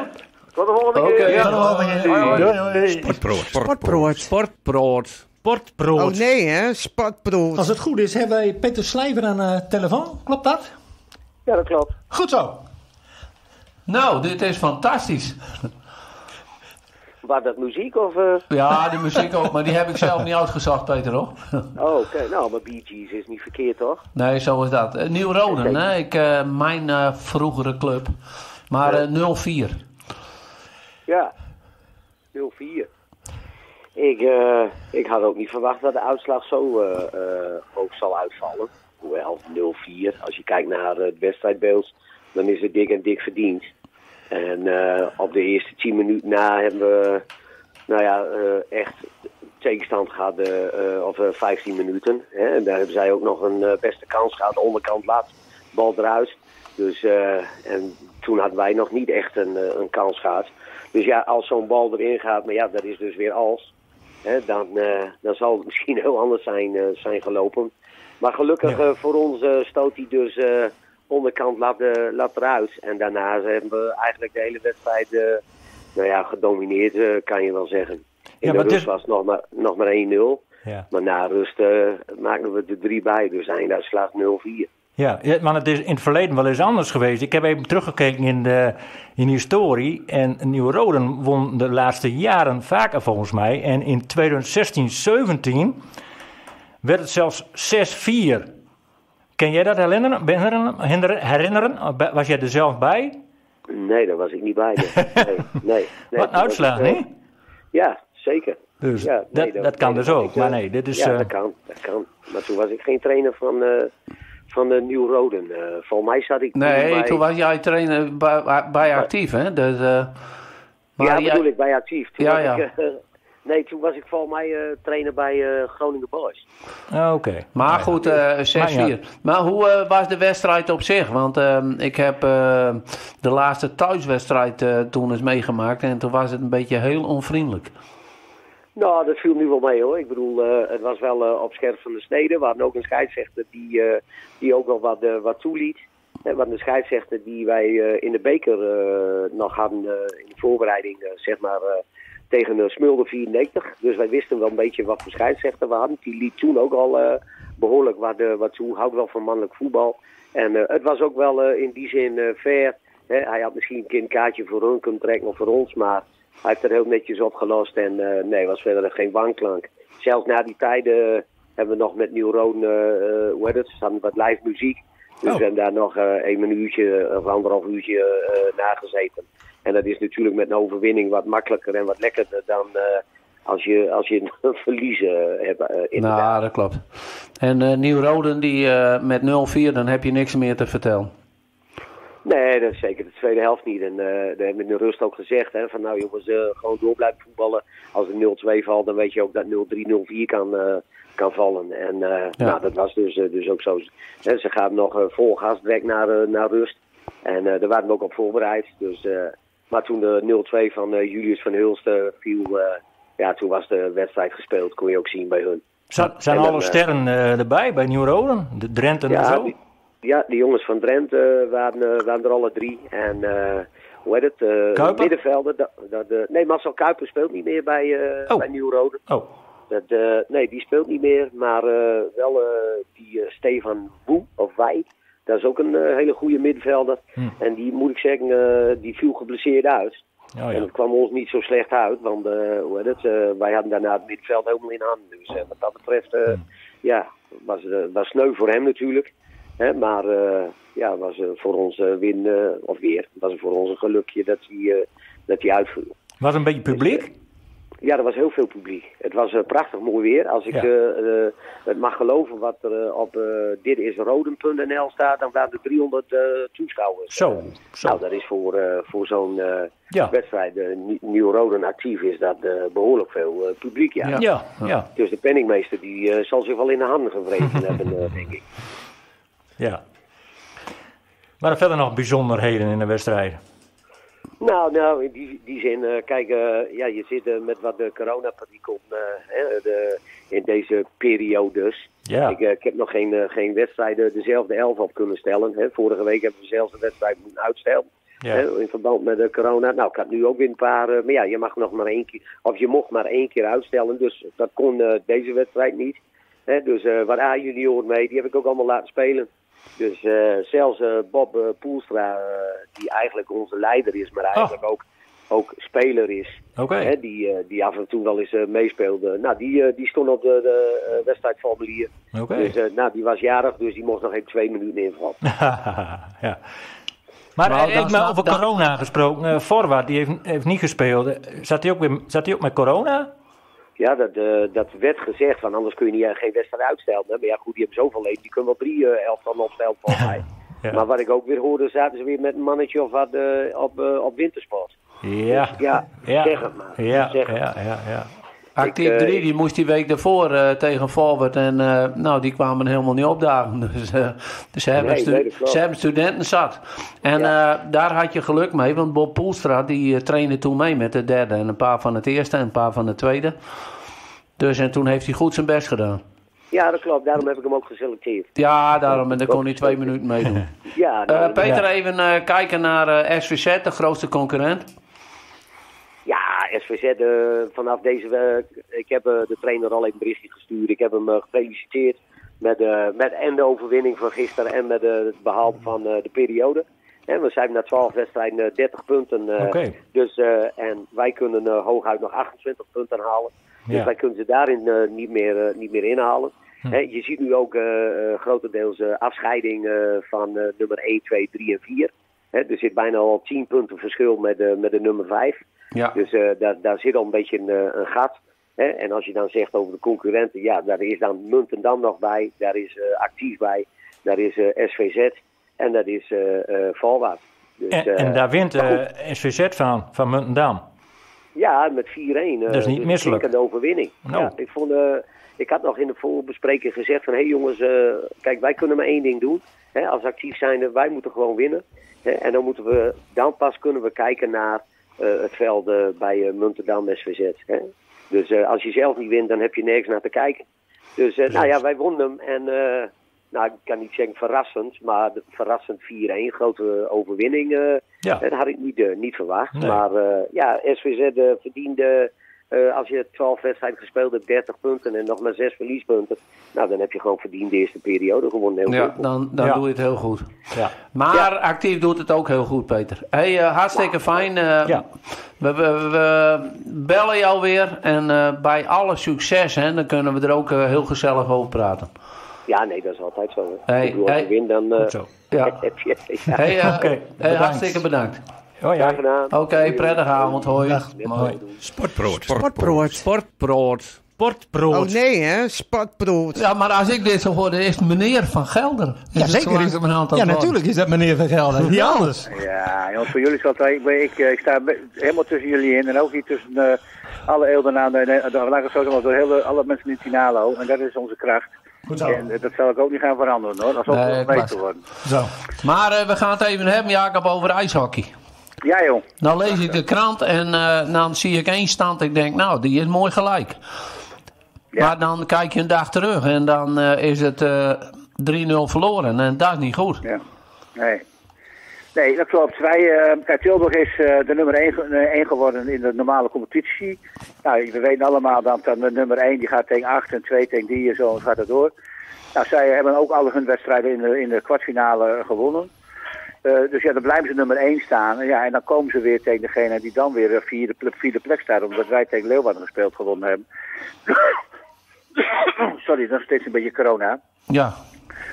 Tot de volgende Oké, keer. ja. Hoi, hoi. Doei, doei. Sportbrood. Sportbrood. Sportbrood. Oh nee, hè? Sportbrood. Als het goed is, hebben wij Peter Slijver aan de telefoon. Klopt dat? Ja, dat klopt. Goed zo. Nou, dit is fantastisch. Waar dat muziek of... eh? Ja, die muziek ook, maar die heb ik zelf niet uitgezocht, Peter, hoor. Oh, oké. Nou, maar Bee Gees is niet verkeerd, toch? Nee, zo is dat. Eh, Nieuw Roden, hè? Ik, eh, mijn vroegere club. Maar eh 04. Ja. 04. Ik, ik had ook niet verwacht dat de uitslag zo hoog zal uitvallen. Hoewel, 0-4. Als je kijkt naar het wedstrijdbeeld, dan is het dik en dik verdiend. En eh, op de eerste 10 minuten na hebben we nou ja, eh, echt tegenstand gehad eh, eh, of eh, 15 minuten. Hè. En daar hebben zij ook nog een beste kans gehad. Onderkant laat, bal eruit. Dus, en toen hadden wij nog niet echt een, een kans gehad. Dus ja, als zo'n bal erin gaat, maar ja, dat is dus weer als. Hè, dan, dan zal het misschien heel anders zijn, zijn gelopen. Maar gelukkig Ja. voor ons stoot hij dus onderkant laat, eh, laat eruit. En daarna hebben we eigenlijk de hele wedstrijd eh, nou ja, gedomineerd, eh, kan je wel zeggen. In Ja, de rust dus- was nog maar, nog maar 1-0. Ja. Maar na rust maakten we er drie bij. Dus einduitslag 0-4. Ja, ja, maar het is in het verleden wel eens anders geweest. Ik heb even teruggekeken in de, in de historie. En Nieuw-Roden won de laatste jaren vaker volgens mij. En in 2016-17 werd het zelfs 6-4. Ken jij dat herinneren? herinneren? herinneren- herinneren? Was jij er zelf bij? Nee, daar was ik niet bij. Nee, nee. nee, Wat een uitslag? Ja, zeker. Dus Ja, dat, dat kan nee, dus ook. ik, eh, Maar nee, dit is... ja, eh, dat kan. Dat kan. Maar toen was ik geen trainer van, eh van de Nieuw Roden. Eh volgens mij zat ik toen Nee, bij... toen was jij trainer bij, bij actief, hè? Dus, eh, maar ja, jij- bedoel ik, bij actief. Toen Ja, ja. Ik, nee, toen was ik volgens mij eh, trainer bij eh, Groningen Boys. ah, Oké. Maar ja. goed, eh 6-4. Maar Maar hoe eh, was de wedstrijd op zich? Want ehm, ik heb eh, de laatste thuiswedstrijd eh, toen eens meegemaakt. En toen was het een beetje heel onvriendelijk. Nou, dat viel nu wel mee hoor. Ik bedoel, eh, het was wel eh, op scherp van de snede. We hadden ook een scheidsrechter die, eh, die ook wel wat, wat toeliet. We hadden een scheidsrechter die wij eh, in de beker eh, nog hadden eh, in de voorbereiding, zeg maar, eh, tegen uh, Smulde 94. Dus wij wisten wel een beetje wat voor scheidsrechter we hadden. Die liet toen ook al eh, behoorlijk wat, eh, wat toe. Houdt wel van mannelijk voetbal. En eh, het was ook wel in die zin fair. Hè? Hij had misschien een keer een kaartje voor hun kunnen trekken of voor ons, maar hij heeft er heel netjes opgelost. En eh, nee, was verder geen wanklank. Zelfs na die tijden hebben we nog met Nieuw eh, hoe heet het, ze wat live muziek. Dus Oh. we hebben daar nog een minuutje of anderhalf uurtje nagezeten. En dat is natuurlijk met een overwinning wat makkelijker en wat lekkerder dan eh, als je, als je een verlies eh, hebt. eh, inderdaad. Nou, dat klopt. En Nieuw-Roden die met 0-4, dan heb je niks meer te vertellen. Nee, dat is zeker de tweede helft niet. En dat hebben we in de rust ook gezegd. Hè, van nou jongens, gewoon door blijven voetballen. Als er 0-2 valt, dan weet je ook dat 0-3, 0-4 kan, kan vallen. En eh, nou, dat was dus, dus ook zo. Hè, ze gaan nog vol gas naar, naar rust. En daar waren we ook op voorbereid. Dus, maar toen de 0-2 van eh, Julius van Hulst eh, viel, eh, ja, toen was de wedstrijd gespeeld. Kon je ook zien bij hun. Zijn, zijn En dan, alle sterren erbij bij Nieuw-Roden? De Drenthe en zo? die, ja, die jongens van Drenthe waren, waren er alle drie. En hoe heet het? Kuiper? middenvelder. Nee, Marcel Kuiper speelt niet meer bij, eh Oh. bij Nieuw-Rode. Oh, Dat, nee, die speelt niet meer. Maar wel die Stefan Woe, of Wij. Dat is ook een eh, hele goede middenvelder. Hm. En die, moet ik zeggen, eh, die viel geblesseerd uit. oh En ja. het kwam ons niet zo slecht uit, want eh, hoe heet het, wij hadden daarna het middenveld helemaal in handen. Dus wat dat betreft, eh, ja, was, was sneu voor hem natuurlijk. Hè, maar ja, was voor ons win, of weer, was voor ons een gelukje dat hij, dat hij uitviel. Was een beetje publiek? Ja, er was heel veel publiek. Het was eh, prachtig mooi weer. Als ik Ja. eh, eh, het mag geloven wat er eh, op uh, ditisroden.nl staat, dan waren er 300 eh, toeschouwers. Zo, zo. Nou, dat is voor, eh, voor zo'n eh, Ja. wedstrijd uh, Nieuw-Roden actief is dat eh, behoorlijk veel publiek, ja. Ja. Ja, ja, Dus de penningmeester die eh, zal zich wel in de handen gevreten hebben, eh, denk ik. ja. Waren er verder nog bijzonderheden in de wedstrijd? Nou, nou in die, die zin, eh, kijk, eh, ja, je zit eh, met wat de hè, de, in deze periodes. Ja. Ik, ik heb nog geen, geen wedstrijden dezelfde elf op kunnen stellen. Hè. Vorige week hebben we zelfs de wedstrijd moeten uitstellen. Ja. Hè, in verband met de corona. Nou, ik had nu ook weer een paar. maar ja, je mag nog maar één keer. Of je mocht maar één keer uitstellen. Dus dat kon deze wedstrijd niet. Hè, dus waar A-junior mee, die heb ik ook allemaal laten spelen. Dus eh, zelfs eh, Bob eh, Poelstra, eh, die eigenlijk onze leider is, maar eigenlijk ook, ook speler is. Hè, die, eh, die af en toe wel eens eh, meespeelde. Nou, die, eh, die stond op de, de eh, wedstrijdformulier. Oké. Dus nou, die was jarig, dus die mocht nog even twee minuten invallen. ja. Maar dan snap- over dan- corona gesproken. eh Forward, die heeft, heeft niet gespeeld. Zat hij ook, weer, zat hij ook met corona? Ja, dat, eh, dat werd gezegd, van anders kun je niet, eh, geen wedstrijd uitstellen. hè. Maar ja, goed, die hebben zoveel leven, die kunnen wel drie uh, elftallen opstellen volgens mij. Ja. Maar wat ik ook weer hoorde, zaten ze weer met een mannetje of wat eh, op, eh, op wintersport. Ja. Ja, Ja. zeg het maar. Ja, Zeg ja, het. ja, ja. Ik, eh, 3 die moest die week daarvoor eh, tegen Forward en eh, nou, die kwamen helemaal niet opdagen. Dus, eh, dus ze, hebben Nee, stu- nee, dat klopt. ze hebben studenten zat. En eh, daar had je geluk mee, want Bob Poelstra die trainde toen mee met de derde. En een paar van het eerste en een paar van de tweede. Dus en toen heeft hij goed zijn best gedaan. Ja, dat klopt. Daarom heb ik hem ook geselecteerd. Ja, daarom. En dan kon hij twee minuten meedoen. Ja, nou, Peter, even eh, kijken naar SVZ, de grootste concurrent. SVZ, eh, vanaf deze week. Ik heb eh, de trainer al een berichtje gestuurd. Ik heb hem eh, gefeliciteerd met, met en de overwinning van gisteren en met het behaal van de periode. En we zijn na 12 wedstrijden eh, 30 punten. Oké. dus, en wij kunnen hooguit nog 28 punten halen. Dus Ja. wij kunnen ze daarin niet, meer, niet meer inhalen. Hè, je ziet nu ook eh, grotendeels eh, afscheiding van nummer 1, 2, 3 en 4. Hè, er zit bijna al 10 punten verschil met, de met de nummer 5. Ja. Dus eh, daar, daar zit al een beetje een, eh, een gat. Hè? En als je dan zegt over de concurrenten, ja, daar is dan Muntendam nog bij, daar is eh, actief bij, daar is SVZ en dat is Valwaard. Dus, En, en daar wint SVZ van, van Muntendam. ja, met 4-1. eh, Dat is niet dus misselijk. een overwinning. Ja, ik, vond, eh, ik had nog in de voorbespreking gezegd van... hé hey jongens, kijk, wij kunnen maar één ding doen. Hè, als actief zijnde, wij moeten gewoon winnen. En dan moeten we, dan pas kunnen we kijken naar eh, het veld eh, bij eh, Muntendam SVZ. Hè. Dus als je zelf niet wint, dan heb je nergens naar te kijken. Dus nou ja, wij wonnen hem. En nou, ik kan niet zeggen verrassend, maar de- verrassend 4-1. Grote overwinning. Ja. dat had ik niet, niet verwacht. Nee. Maar ja, SVZ verdiende, eh, als je 12 wedstrijden gespeeld hebt, 30 punten en nog maar 6 verliespunten. Nou, dan heb je gewoon verdiend de eerste periode gewonnen. Heel Ja, goed. dan, dan Ja. doe je het heel goed. Ja. Maar actief doet het ook heel goed, Peter. Hey, eh, hartstikke fijn. eh, Ja. we, we, we bellen jou weer. En eh, bij alle succes, hè, dan kunnen we er ook heel gezellig over praten. Ja, nee, dat is altijd zo. Hè. Hey, ik bedoel, als hey. je wint, dan eh, Goed zo. Ja. heb je... Ja, Hey, bedankt. hartstikke bedankt. Hoi, graag hoi. gedaan. Oké, prettige avond. Hoi. Mooi. Sportbrood. Sportbrood. Sportbrood. Sportbrood. Oh nee, hè? Spatbrood. Ja, maar als ik dit zo hoorde, is het meneer Van Gelder. Is Ja, zeker. Is, langzamerhand aan ja, natuurlijk is dat meneer Van Gelder. Niet anders. Ja, jongens, voor jullie is dat ik, ik, eh, ik sta helemaal tussen jullie in en ook hier tussen eh, alle Eeldenaren, de, laat ik zo zeggen, door hele, alle mensen in Tinalo. En dat is onze kracht. Goed zo. En eh, dat zal ik ook niet gaan veranderen hoor, als we Nee, ook mee te worden. Zo. Maar we gaan het even hebben, Jacob, over ijshockey. Ja joh, Nou lees ik de krant en eh, dan zie ik één stand. Ik denk, nou, die is mooi gelijk. Ja. Maar dan kijk je een dag terug en dan eh, is het eh 3-0 verloren. En dat is niet goed. ja. Nee. Nee, dat klopt. Wij, eh, kijk, Tilburg is eh, de nummer 1 geworden in de normale competitie. Nou, we weten allemaal dat dan de nummer 1 die gaat tegen 8 en 2 tegen 3 en zo gaat het door. Nou, zij hebben ook alle hun wedstrijden in de, in de kwartfinale gewonnen. Eh, dus ja, dan blijven ze nummer 1 staan. En Ja, en dan komen ze weer tegen degene die dan weer eh, vierde, plek- vierde plek staat. Omdat wij tegen Leeuwarden gespeeld gewonnen hebben. Sorry, dat is steeds een beetje corona. Ja,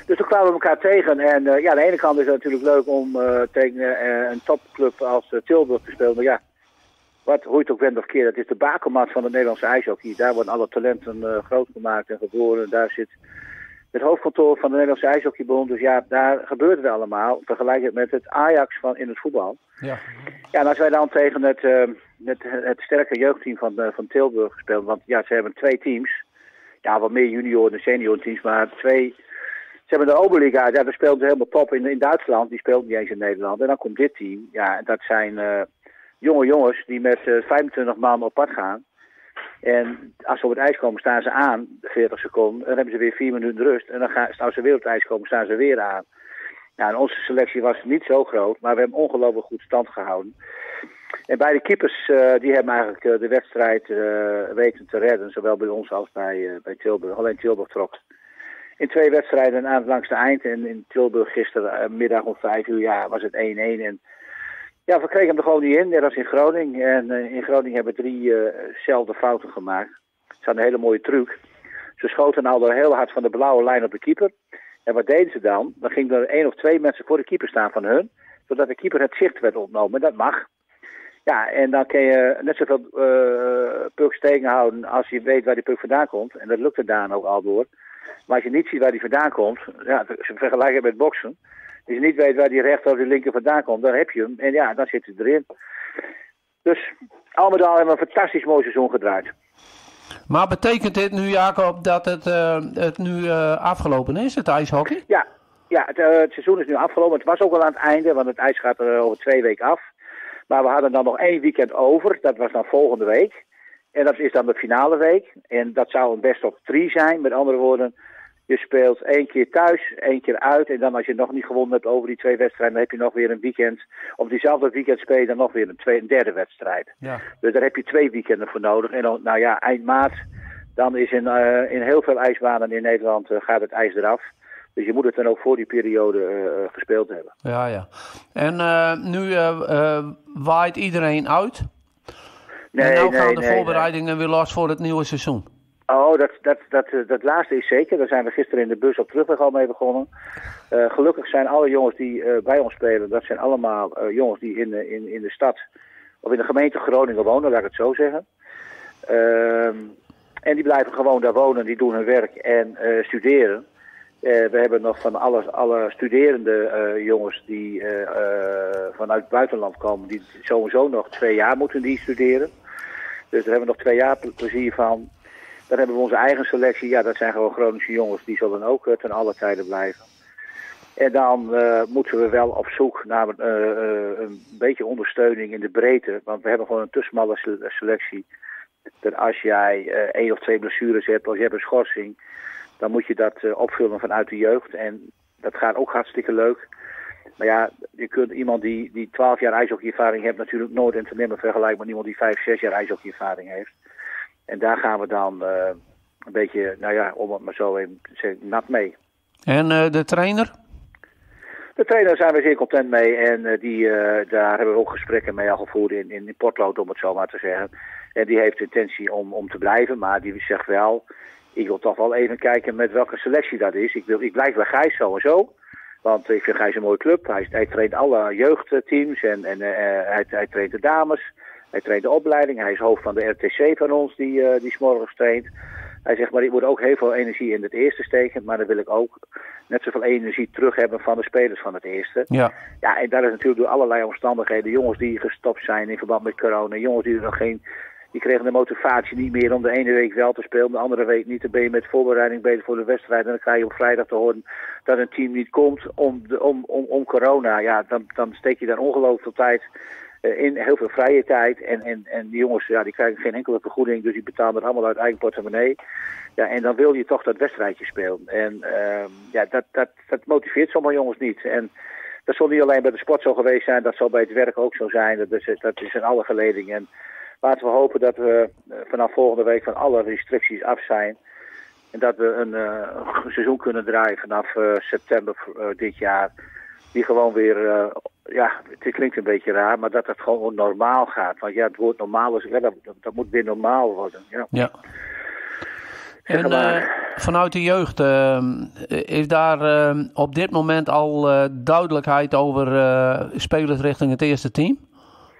Dus toen kwamen we elkaar tegen. En eh, ja, aan de ene kant is het natuurlijk leuk om tegen een topclub als Tilburg te spelen. Maar ja, wat, hoe je het ook bent of keer, dat is de bakermat van het Nederlandse ijshockey. Daar worden alle talenten groot gemaakt en geboren. Daar zit het hoofdkantoor van de Nederlandse IJshockeybond. Dus ja, daar gebeurt het allemaal. Vergelijk met het Ajax van in het voetbal. ja. Ja, en als wij dan tegen het, eh, het, het sterke jeugdteam van, eh, van Tilburg gespeeld. Want ja, ze hebben twee teams. Ja, wat meer junior en senior teams. Maar twee... Ze hebben de Oberliga. Ja, daar speelden ze helemaal top in, in Duitsland. Die speelt niet eens in Nederland. En dan komt dit team. Ja, dat zijn eh, jonge jongens die met eh, 25 man op pad gaan. En als ze op het ijs komen, staan ze aan, 40 seconden. Dan hebben ze weer 4 minuten rust. En dan gaan, als ze weer op het ijs komen, staan ze weer aan. Nou, en onze selectie was niet zo groot, maar we hebben ongelooflijk goed stand gehouden. En beide keepers eh, die hebben eigenlijk eh, de wedstrijd eh, weten te redden, zowel bij ons als bij, bij Tilburg. Alleen Tilburg trok in twee wedstrijden aan het langste eind. En in Tilburg gistermiddag om vijf uur ja, was het 1-1. En ja, we kregen hem er gewoon niet in, net als in Groningen. En eh, in Groningen hebben drie dezelfde fouten gemaakt. Het is een hele mooie truc. Ze schoten al door heel hard van de blauwe lijn op de keeper. En wat deden ze dan? Dan gingen er één of twee mensen voor de keeper staan van hun. Zodat de keeper het zicht werd ontnomen. Dat mag. Ja, en dan kun je net zoveel uh, pucks tegenhouden als je weet waar die puck vandaan komt. En dat lukte Daan ook al door. Maar als je niet ziet waar die vandaan komt, ja, ze vergelijken met boksen. Als je niet weet waar die rechter of die linker vandaan komt, dan heb je hem. En ja, dan zit hij erin. Dus al met al hebben we een fantastisch mooi seizoen gedraaid. Maar betekent dit nu, Jacob, dat het, eh, het nu eh, afgelopen is, het ijshockey? Ja, ja het, eh, het seizoen is nu afgelopen. Het was ook al aan het einde, want het ijs gaat er over twee weken af. Maar we hadden dan nog één weekend over. Dat was dan volgende week. En dat is dan de finale week. En dat zou een best of drie zijn. Met andere woorden, je speelt één keer thuis, één keer uit. En dan als je nog niet gewonnen hebt over die twee wedstrijden, dan heb je nog weer een weekend. Op diezelfde weekend speel je dan nog weer een, twee, een derde wedstrijd. Ja. Dus daar heb je twee weekenden voor nodig. En dan, nou ja, eind maart, dan is in, eh, in heel veel ijsbanen in Nederland eh, gaat het ijs eraf. Dus je moet het dan ook voor die periode eh, gespeeld hebben. Ja, ja. En nu waait iedereen uit. en nou gaan de voorbereidingen weer los voor het nieuwe seizoen. Oh, dat, dat, dat, eh, dat laatste is zeker. Daar zijn we gisteren in de bus op terugweg al mee begonnen. Eh, gelukkig zijn alle jongens die eh, bij ons spelen, dat zijn allemaal jongens die in, in, in de stad of in de gemeente Groningen wonen, laat ik het zo zeggen. Ehm, en die blijven gewoon daar wonen, die doen hun werk en studeren. We hebben nog van alle, alle studerende jongens die vanuit het buitenland komen, die sowieso nog twee jaar moeten die studeren. Dus daar hebben we nog twee jaar ple- plezier van. Dan hebben we onze eigen selectie. Ja, dat zijn gewoon Groningse jongens. Die zullen ook eh, ten alle tijden blijven. En dan eh, moeten we wel op zoek naar eh, een beetje ondersteuning in de breedte. Want we hebben gewoon een te smalle se- selectie. Dat als jij eh, één of twee blessures hebt of je hebt een schorsing... dan moet je dat opvullen vanuit de jeugd. En dat gaat ook hartstikke leuk. Maar ja, je kunt iemand die, die 12 jaar ijshockeyervaring heeft... natuurlijk nooit en te nimmer vergelijken met iemand die 5, 6 jaar ijshockeyervaring heeft. En daar gaan we dan eh, een beetje, nou ja, om het maar zo even te zeggen, nat mee. En eh, de trainer? De trainer zijn we zeer content mee en eh, die, daar hebben we ook gesprekken mee al gevoerd in, in, in Portlood, om het zo maar te zeggen. En die heeft de intentie om, om te blijven, maar die zegt wel, ik wil toch wel even kijken met welke selectie dat is. Ik, wil, ik blijf bij Gijs sowieso, want ik vind Gijs een mooie club. Hij, hij traint alle jeugdteams en, en hij, hij traint de dames. Hij traint de opleiding. Hij is hoofd van de RTC van ons, die, eh die s'morgens traint. Hij zegt, maar ik moet ook heel veel energie in het eerste steken. Maar dan wil ik ook net zoveel energie terug hebben van de spelers van het eerste. Ja. Ja, en dat is natuurlijk door allerlei omstandigheden. Jongens die gestopt zijn in verband met corona. Jongens die er nog geen... Die kregen de motivatie niet meer om de ene week wel te spelen, de andere week niet. Dan ben je met voorbereiding bezig voor de wedstrijd. En dan krijg je op vrijdag te horen dat een team niet komt om, de, om, om, om corona. Ja, dan, dan steek je daar ongelooflijk veel tijd in. Heel veel vrije tijd. En, en, en die jongens ja, die krijgen geen enkele vergoeding. Dus die betalen het allemaal uit eigen portemonnee. Ja, en dan wil je toch dat wedstrijdje spelen. En ehm, ja, dat, dat, dat motiveert sommige jongens niet. En dat zal niet alleen bij de sport zo geweest zijn, dat zal bij het werk ook zo zijn. Dat is, dat is in alle geledingen. En laten we hopen dat we eh, vanaf volgende week van alle restricties af zijn. En dat we een, eh, seizoen kunnen draaien vanaf eh, september eh, dit jaar. Die gewoon weer, eh, ja, het klinkt een beetje raar, maar dat het gewoon normaal gaat. Want ja, het woord normaal is, ja, dat, dat, moet weer normaal worden. Ja. Ja. En eh, vanuit de jeugd, eh, is daar eh, op dit moment al duidelijkheid over spelers richting het eerste team?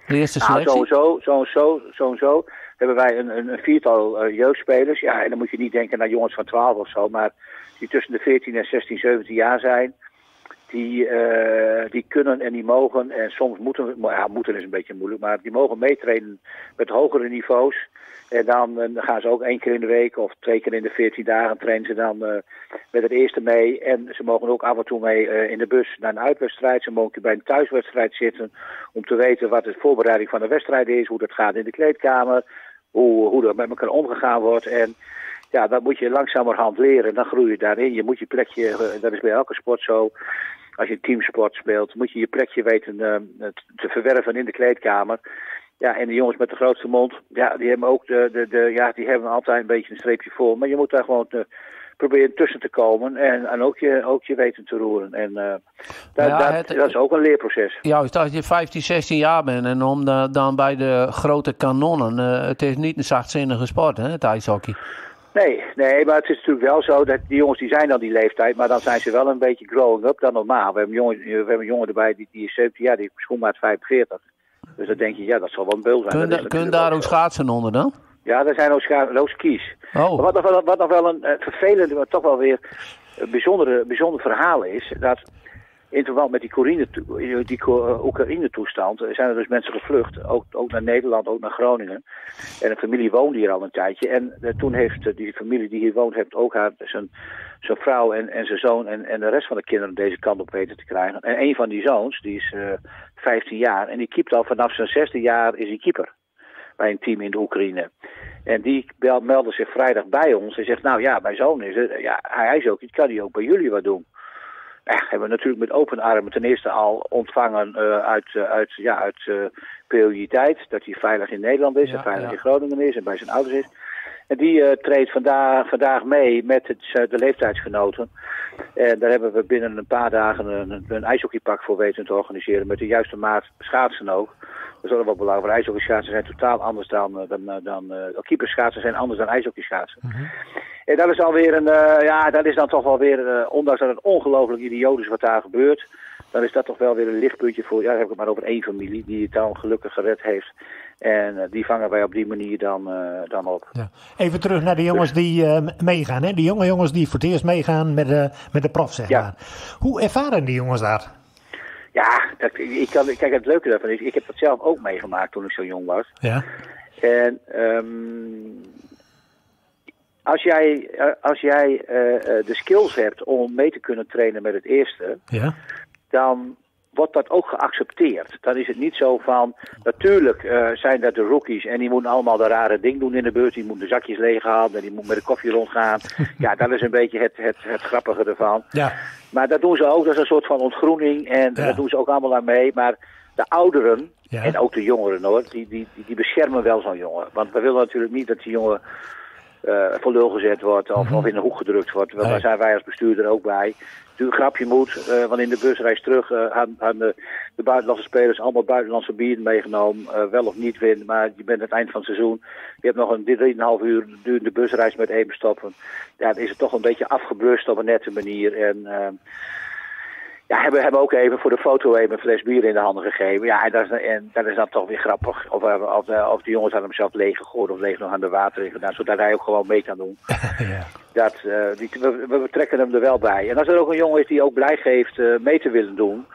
De eerste Nou, selectie? sowieso, sowieso, sowieso hebben wij een, een, een viertal jeugdspelers. Ja, en dan moet je niet denken naar jongens van 12 of zo, maar die tussen de 14 en 16, 17 jaar zijn. Die, eh, die kunnen en die mogen, en soms moeten, ja, moeten is een beetje moeilijk, maar die mogen meetrainen met hogere niveaus. En dan, eh, dan gaan ze ook één keer in de week of twee keer in de 14 dagen trainen ze dan eh, met het eerste mee. En ze mogen ook af en toe mee in de bus naar een uitwedstrijd. Ze mogen bij een thuiswedstrijd zitten om te weten wat de voorbereiding van de wedstrijd is, hoe dat gaat in de kleedkamer, hoe, hoe er met elkaar omgegaan wordt. En ja, dat moet je langzamerhand leren. Dan groei je daarin. Je moet je plekje, eh, dat is bij elke sport zo. Als je teamsport speelt, moet je je plekje weten eh, te verwerven in de kleedkamer. Ja, en de jongens met de grootste mond, ja, die hebben ook de, de, de, ja, die hebben altijd een beetje een streepje voor. Maar je moet daar gewoon te, proberen tussen te komen en, en ook, je, ook je weten te roeren. En eh, dat, Ja, dat, het- dat is ook een leerproces. Juist, als je 15, 16 jaar bent en om de- dan bij de grote kanonnen, eh, het is niet een zachtzinnige sport, hè, het ijshockey. Nee, nee, maar het is natuurlijk wel zo dat die jongens die zijn dan die leeftijd, maar dan zijn ze wel een beetje growing up dan normaal. We hebben jongen, we hebben een jongen erbij die, die is 17 jaar, die heeft schoenmaat 45. Dus dan denk je, ja, dat zal wel een beul zijn. Kun, is daar ook schaatsen onder dan? Ja, daar zijn ook, scha- ook skis. Oh. Maar wat nog wel, wat nog wel een eh, vervelende, maar toch wel weer een bijzondere, bijzonder verhaal is, dat in verband met die, die Ko- Oekraïne-toestand eh, zijn er dus mensen gevlucht. Ook, ook naar Nederland, ook naar Groningen. En een familie woonde hier al een tijdje. En eh, toen heeft eh, die familie die hier woont, heeft ook haar, zijn, zijn vrouw en, en zijn zoon en, en de rest van de kinderen deze kant op weten te krijgen. En een van die zoons, die is eh 15 jaar. En die keept al vanaf zijn zesde jaar is hij keeper. Bij een team in de Oekraïne. En die meldde zich vrijdag bij ons en zegt, nou ja, mijn zoon is. Ja, hij is ook, kan hij ook bij jullie wat doen? Hebben we natuurlijk met open armen ten eerste al ontvangen eh, uit, eh, uit, ja, uit eh, prioriteit. Dat hij veilig in Nederland is Ja, en veilig ja. in Groningen is en bij zijn ouders is. En die treedt vandaag, vandaag mee met het, de leeftijdsgenoten. En daar hebben we binnen een paar dagen een, een ijshockeypak voor weten te organiseren. Met de juiste maat schaatsen ook. Dat is ook wel belangrijk. Want ijshockeyschaatsen zijn totaal anders dan, eh, dan, eh, dan eh, keeperschaatsen zijn anders dan ijshockeyschaatsen. En dat is alweer een, ja, dat is dan toch wel weer, ondanks dat het ongelooflijk idioot is wat daar gebeurt, dan is dat toch wel weer een lichtpuntje voor, ja, dan heb ik het maar over één familie die het dan gelukkig gered heeft. En die vangen wij op die manier dan, dan op. Ja. Even terug naar de jongens die meegaan. Hè? Die jonge jongens die voor het eerst meegaan met de, met de prof, zeg Ja. maar. Hoe ervaren die jongens dat? Ja, dat, ik kan, kijk, het leuke daarvan is, ik heb dat zelf ook meegemaakt toen ik zo jong was. Ja. En ehm, als jij, eh, als jij eh, eh, de skills hebt om mee te kunnen trainen met het eerste, Ja. dan wordt dat ook geaccepteerd. Dan is het niet zo van, natuurlijk eh, zijn dat de rookies en die moeten allemaal de rare ding doen in de bus. Die moeten de zakjes leeghalen en die moeten met de koffie rondgaan. ja, dat is een beetje het, het, het grappige ervan. Ja. Maar dat doen ze ook, dat is een soort van ontgroening en Ja. dat doen ze ook allemaal aan mee. Maar de ouderen, Ja. en ook de jongeren hoor, die, die, die, beschermen wel zo'n jongen. Want we willen natuurlijk niet dat die jongen eh voor lul gezet wordt of, of in een hoek gedrukt wordt. Want Mhm. Nee. Daar zijn wij als bestuurder ook bij. Doe een grapje moet, eh, want in de busreis terug eh aan, de, buitenlandse spelers allemaal buitenlandse bier meegenomen. eh, wel of niet win, maar je bent aan het eind van het seizoen. Je hebt nog een 3,5 uur durende busreis met even stoppen. Ja, dan is het toch een beetje afgebrust op een nette manier. En ja, hebben, hebben ook even voor de foto even een fles bier in de handen gegeven. Ja, en dat is, en dat is dan toch weer grappig. Of, eh, of, de, of de jongens hadden hem zelf leeg gegooid of leeg nog aan de water in gedaan. Zodat hij ook gewoon mee kan doen. ja. Dat, eh, die, we, we betrekken hem er wel bij. En als er ook een jongen is die ook blij geeft eh, mee te willen doen.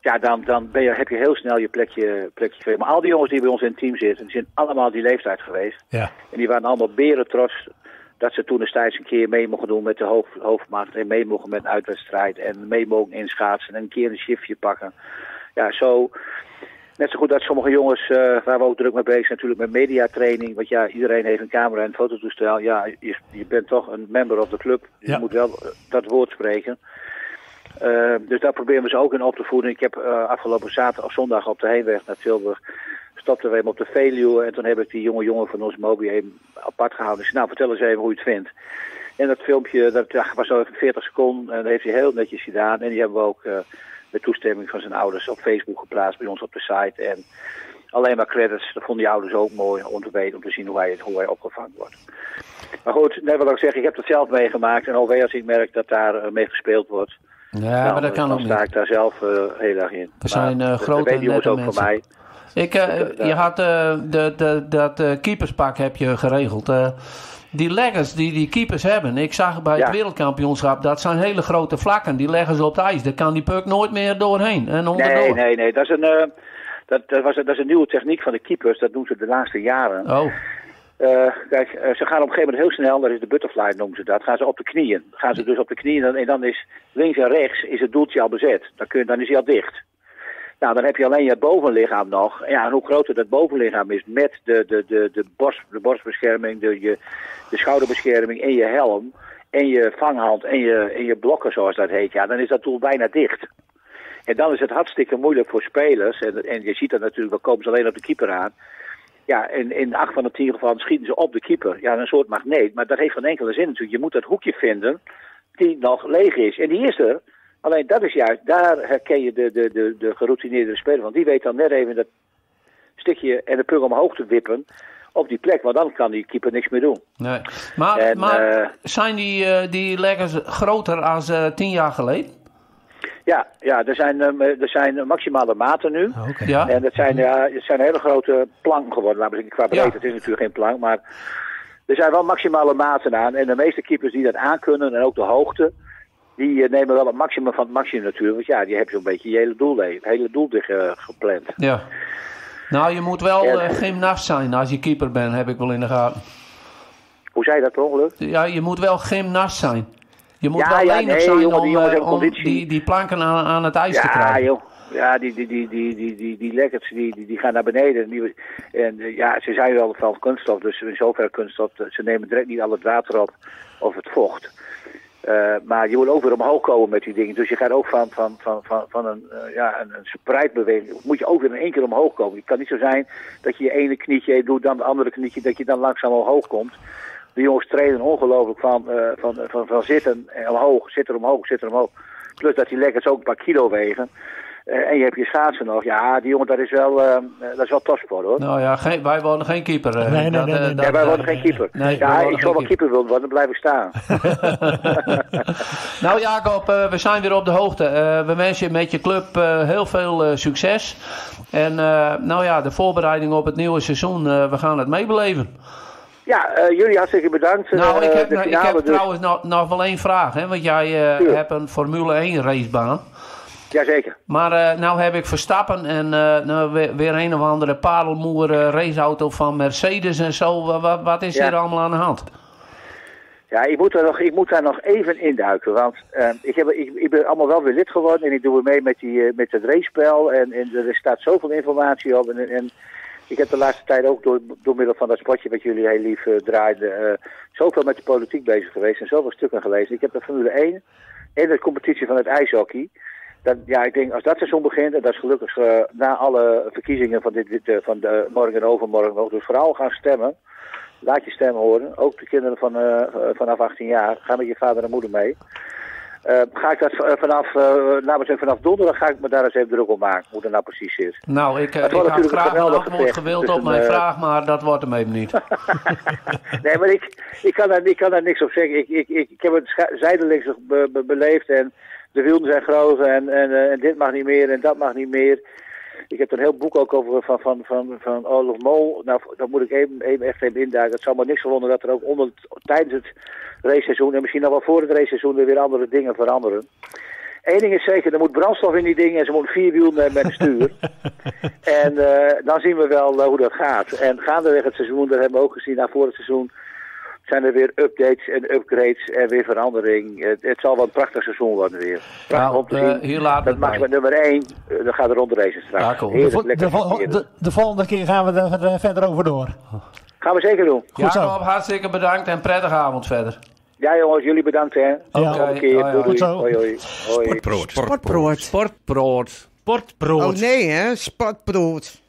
Ja, dan, dan ben je, heb je heel snel je plekje, plekje gekregen. Maar al die jongens die bij ons in het team zitten, die zijn allemaal die leeftijd geweest. Ja. En die waren allemaal beren trots dat ze toen destijds een keer mee mochten doen met de hoofd, hoofdmacht. En mee mogen met een uitwedstrijd. En mee mogen inschaatsen en een keer een shiftje pakken. Ja, zo. Net zo goed dat sommige jongens, eh, waar we ook druk mee bezig zijn, natuurlijk met mediatraining. Want ja, iedereen heeft een camera en een fototoestel. Ja, je, je bent toch een member of de club. Je Ja. moet wel eh, dat woord spreken. Eh, dus daar proberen we ze ook in op te voeden. Ik heb afgelopen zaterdag of zondag op de heenweg naar Tilburg stopten we hem op de Veluwe. En toen heb ik die jonge jongen van ons Moby even apart gehouden. Ik zei, nou, vertel eens even hoe je het vindt. En dat filmpje, dat ja, was zo even 40 seconden. En dat heeft hij heel netjes gedaan. En die hebben we ook eh, met toestemming van zijn ouders op Facebook geplaatst bij ons op de site. En alleen maar credits. Dat vonden die ouders ook mooi om te weten, om te zien hoe hij, hoe hij opgevangen wordt. Maar goed, net wat ik zeg, ik heb dat zelf meegemaakt. En alweer als ik merk dat daar eh, mee gespeeld wordt. Ja, nou, maar dat kan dan ook sta niet. ik daar zelf eh, heel erg in. We zijn, dat- grote jongens nette ook van mensen. mij. Ik, eh, eh, je had eh, de, de, dat keeperspak heb je geregeld. Die leggers die die keepers hebben. Ik zag bij het wereldkampioenschap, dat zijn hele grote vlakken. Die leggen ze op het ijs. Daar kan die puck nooit meer doorheen. En onderdoor. Nee, nee, nee. Dat is een, dat, dat, was, dat is een nieuwe techniek van de keepers. Dat doen ze de laatste jaren. Oh, kijk, ze gaan op een gegeven moment heel snel, dat is de butterfly noemen ze dat, gaan ze op de knieën. Gaan ze dus op de knieën en, en dan is links en rechts is het doeltje al bezet. Dan, kun je, dan is hij al dicht. Nou, dan heb je alleen je bovenlichaam nog. Ja, en hoe groter dat bovenlichaam is met de, de, de, de, borst, de borstbescherming, de, je, de schouderbescherming en je helm en je vanghand en je, en je blokken zoals dat heet, ja, dan is dat doel bijna dicht. En dan is het hartstikke moeilijk voor spelers. En, en je ziet dat natuurlijk, dan komen ze alleen op de keeper aan. Ja, in, in acht van de tien gevallen schieten ze op de keeper. Ja, een soort magneet. Maar dat heeft geen enkele zin natuurlijk. Je moet dat hoekje vinden die nog leeg is. En die is er. Alleen dat is juist, daar herken je de, de, de, de geroutineerde speler. Want die weet dan net even dat stukje en de puk omhoog te wippen op die plek. Want dan kan die keeper niks meer doen. nee. Maar, En, maar eh, zijn die, eh, die leggers groter als eh, tien jaar geleden? Ja, ja er, zijn, er zijn maximale maten nu. Oh, Oké. Ja? En dat zijn, ja, het zijn hele grote planken geworden. Laten we zeggen, qua breedte. Ja. Het is natuurlijk geen plank, maar er zijn wel maximale maten aan. En de meeste keepers die dat aankunnen, en ook de hoogte, die eh, nemen wel het maximum van het maximum natuurlijk. Want ja, die heb zo'n beetje je hele doel, het hele doel dicht eh, gepland. Ja. Nou, je moet wel Ja. eh, gymnast zijn als je keeper bent, heb ik wel in de gaten. Hoe zei je dat per ongeluk? Ja, je moet wel gymnast zijn. Je moet Ja, wel ja, nee, zijn jongen, om, eh, die, die planken aan, aan het ijs te krijgen. joh. Ja, die, die, die, die, die, die, die lekkers, die, die, die gaan naar beneden. Die, en eh, ja, ze zijn wel van kunststof, dus in zoverre kunststof. eh, Ze nemen direct niet al het water op of het vocht. Eh, maar je moet ook weer omhoog komen met die dingen. Dus je gaat ook van, van, van, van, van een, eh, ja, een, een spreidbeweging. Moet je ook weer in één keer omhoog komen. Het kan niet zo zijn dat je je ene knietje doet, dan het andere knietje, dat je dan langzaam omhoog komt. De jongens trainen ongelooflijk van, eh, van, van, van zitten en omhoog, zitten omhoog, zitten omhoog. Plus dat die lekkers ook een paar kilo wegen. Eh, en je hebt je schaatsen nog. Ja, die jongen, dat is wel, eh, dat is wel topsport hoor. Nou ja, geen, wij worden geen keeper. eh. Nee, nee, Dat, nee, nee. dat, ja, wij worden geen keeper. nee, ja, ik zou wel keeper willen worden, dan blijf ik staan. Nou Jacob, eh, we zijn weer op de hoogte. Eh, we wensen je met je club eh, heel veel eh, succes. En eh, nou ja, de voorbereiding op het nieuwe seizoen, eh, we gaan het meebeleven. Ja, eh, jullie hartstikke bedankt. nou, ik heb, de ik heb dus. trouwens nog, nog wel één vraag. Hè? Want jij eh, hebt een Formule 1 racebaan. Jazeker. Maar eh, nou heb ik Verstappen en eh, nou, weer, weer een of andere parelmoer eh, raceauto van Mercedes en zo. Wa- wa- wat is Ja. hier allemaal aan de hand? Ja, ik moet, er nog, ik moet daar nog even induiken. Want ik, heb, ik, ik ben allemaal wel weer lid geworden. En ik doe weer mee met, die, met het racepel. En, en er staat zoveel informatie op. En, en ik heb de laatste tijd ook door, door middel van dat spotje wat jullie heel lief draaiden... zoveel met de politiek bezig geweest. En zoveel stukken gelezen. Ik heb de Formule 1 en de competitie van het ijshockey. Dat, ja, ik denk als dat seizoen begint, en dat is gelukkig eh, na alle verkiezingen van, dit, dit, eh, van de morgen en overmorgen ook. Dus vooral gaan stemmen. Laat je stem horen. Ook de kinderen van, eh, vanaf 18 jaar. Ga met je vader en moeder mee. Ga ik dat vanaf, uh, zeggen, vanaf donderdag ga ik me daar eens even druk op maken. Hoe dat nou precies is. Nou, ik, ik had graag een geweldig antwoord gewild op mijn vraag, maar dat wordt hem even niet. nee, maar ik, ik, kan daar, ik kan daar niks op zeggen. Ik, ik, ik, ik heb het zijdelings be- be- beleefd en de wielden zijn groot en, en, eh, en dit mag niet meer en dat mag niet meer. Ik heb er een heel boek ook over van, van, van, van Olaf Mol. Nou, dat moet ik even, even echt even induiken. Het zou maar niks verwonderen dat er ook onder, tijdens het raceseizoen en misschien nog wel voor het raceseizoen er weer andere dingen veranderen. Eén ding is zeker, er moet brandstof in die dingen en ze moeten vier wielen met met een stuur. en eh, dan zien we wel eh, hoe dat gaat. En gaandeweg het seizoen, dat hebben we ook gezien, na voor het seizoen zijn er weer updates en upgrades en weer verandering. Het, het zal wel een prachtig seizoen worden weer. Prachtig Nou, om te eh, zien. hier laat dat het mag met nummer 1, dan gaat de rond race straks. Ja, cool. De, Heerlijk, vo- lekker de, vol- verkeerd. de, de volgende keer gaan we er eh, verder over door. Gaan we zeker doen. Goed zo. Jacob, hartstikke bedankt en prettige avond verder. Ja jongens, jullie bedankt hè. Ja. Volgende keer. Doei, doei. Hoi. hoi. Sportbrood. Sportbrood. Sportbrood. Sportbrood. Oh nee, hè? Sportbrood.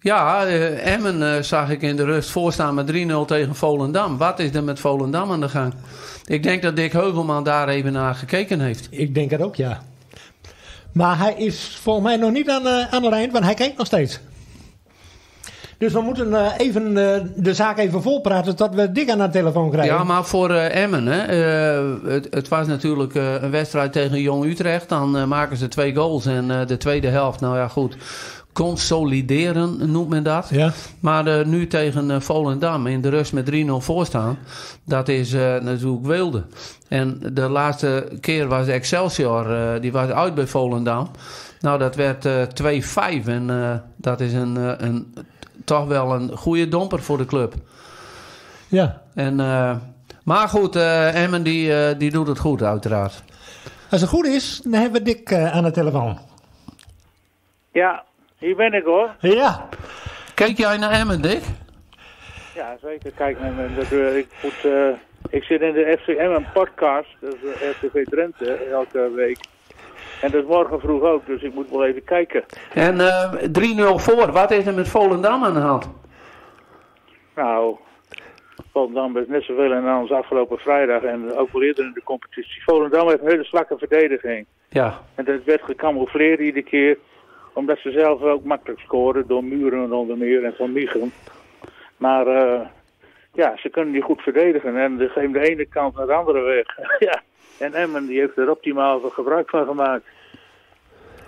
Ja, uh, Emmen uh, zag ik in de rust voorstaan met 3-0 tegen Volendam. Wat is er met Volendam aan de gang? Ik denk dat Dick Heuvelman daar even naar gekeken heeft. Ik denk het ook, ja. Maar hij is volgens mij nog niet aan, uh, aan de lijn, want hij kijkt nog steeds. Dus we moeten even de zaak even volpraten tot we Dick aan de telefoon krijgen. Ja, maar voor Emmen, hè, het, het, was natuurlijk een wedstrijd tegen Jong Utrecht. Dan maken ze twee goals en de tweede helft, nou ja goed, consolideren noemt men dat. Ja. Maar nu tegen Volendam in de rust met 3-0 voorstaan, dat is natuurlijk wilde. En de laatste keer was Excelsior, die was uit bij Volendam. Nou, dat werd 2-5 en dat is een, een toch wel een goede domper voor de club. Ja. En, uh, maar goed, uh, Emmen die, uh, die doet het goed uiteraard. Als het goed is, dan hebben we Dick aan de telefoon. Ja, hier ben ik hoor. Ja. Kijk jij naar Emmen, Dick? Ja, zeker. Kijk naar Emmen. Ik, moet, ik zit in de FC Emmen podcast, dat is RTV Drenthe, elke week. En dat is morgen vroeg ook, dus ik moet wel even kijken. En uh, 3-0 voor, wat is er met Volendam aan de hand? Nou, Volendam is net zoveel in als afgelopen vrijdag en ook wel eerder in de competitie. Volendam heeft een hele slakke verdediging. Ja. En dat werd gecamoufleerd iedere keer, omdat ze zelf ook makkelijk scoren door Muren onder meer en Van Michel. Maar uh, ja, ze kunnen die goed verdedigen en ze geven de ene kant naar de andere weg. ja. En Emmen die heeft er optimaal gebruik van gemaakt.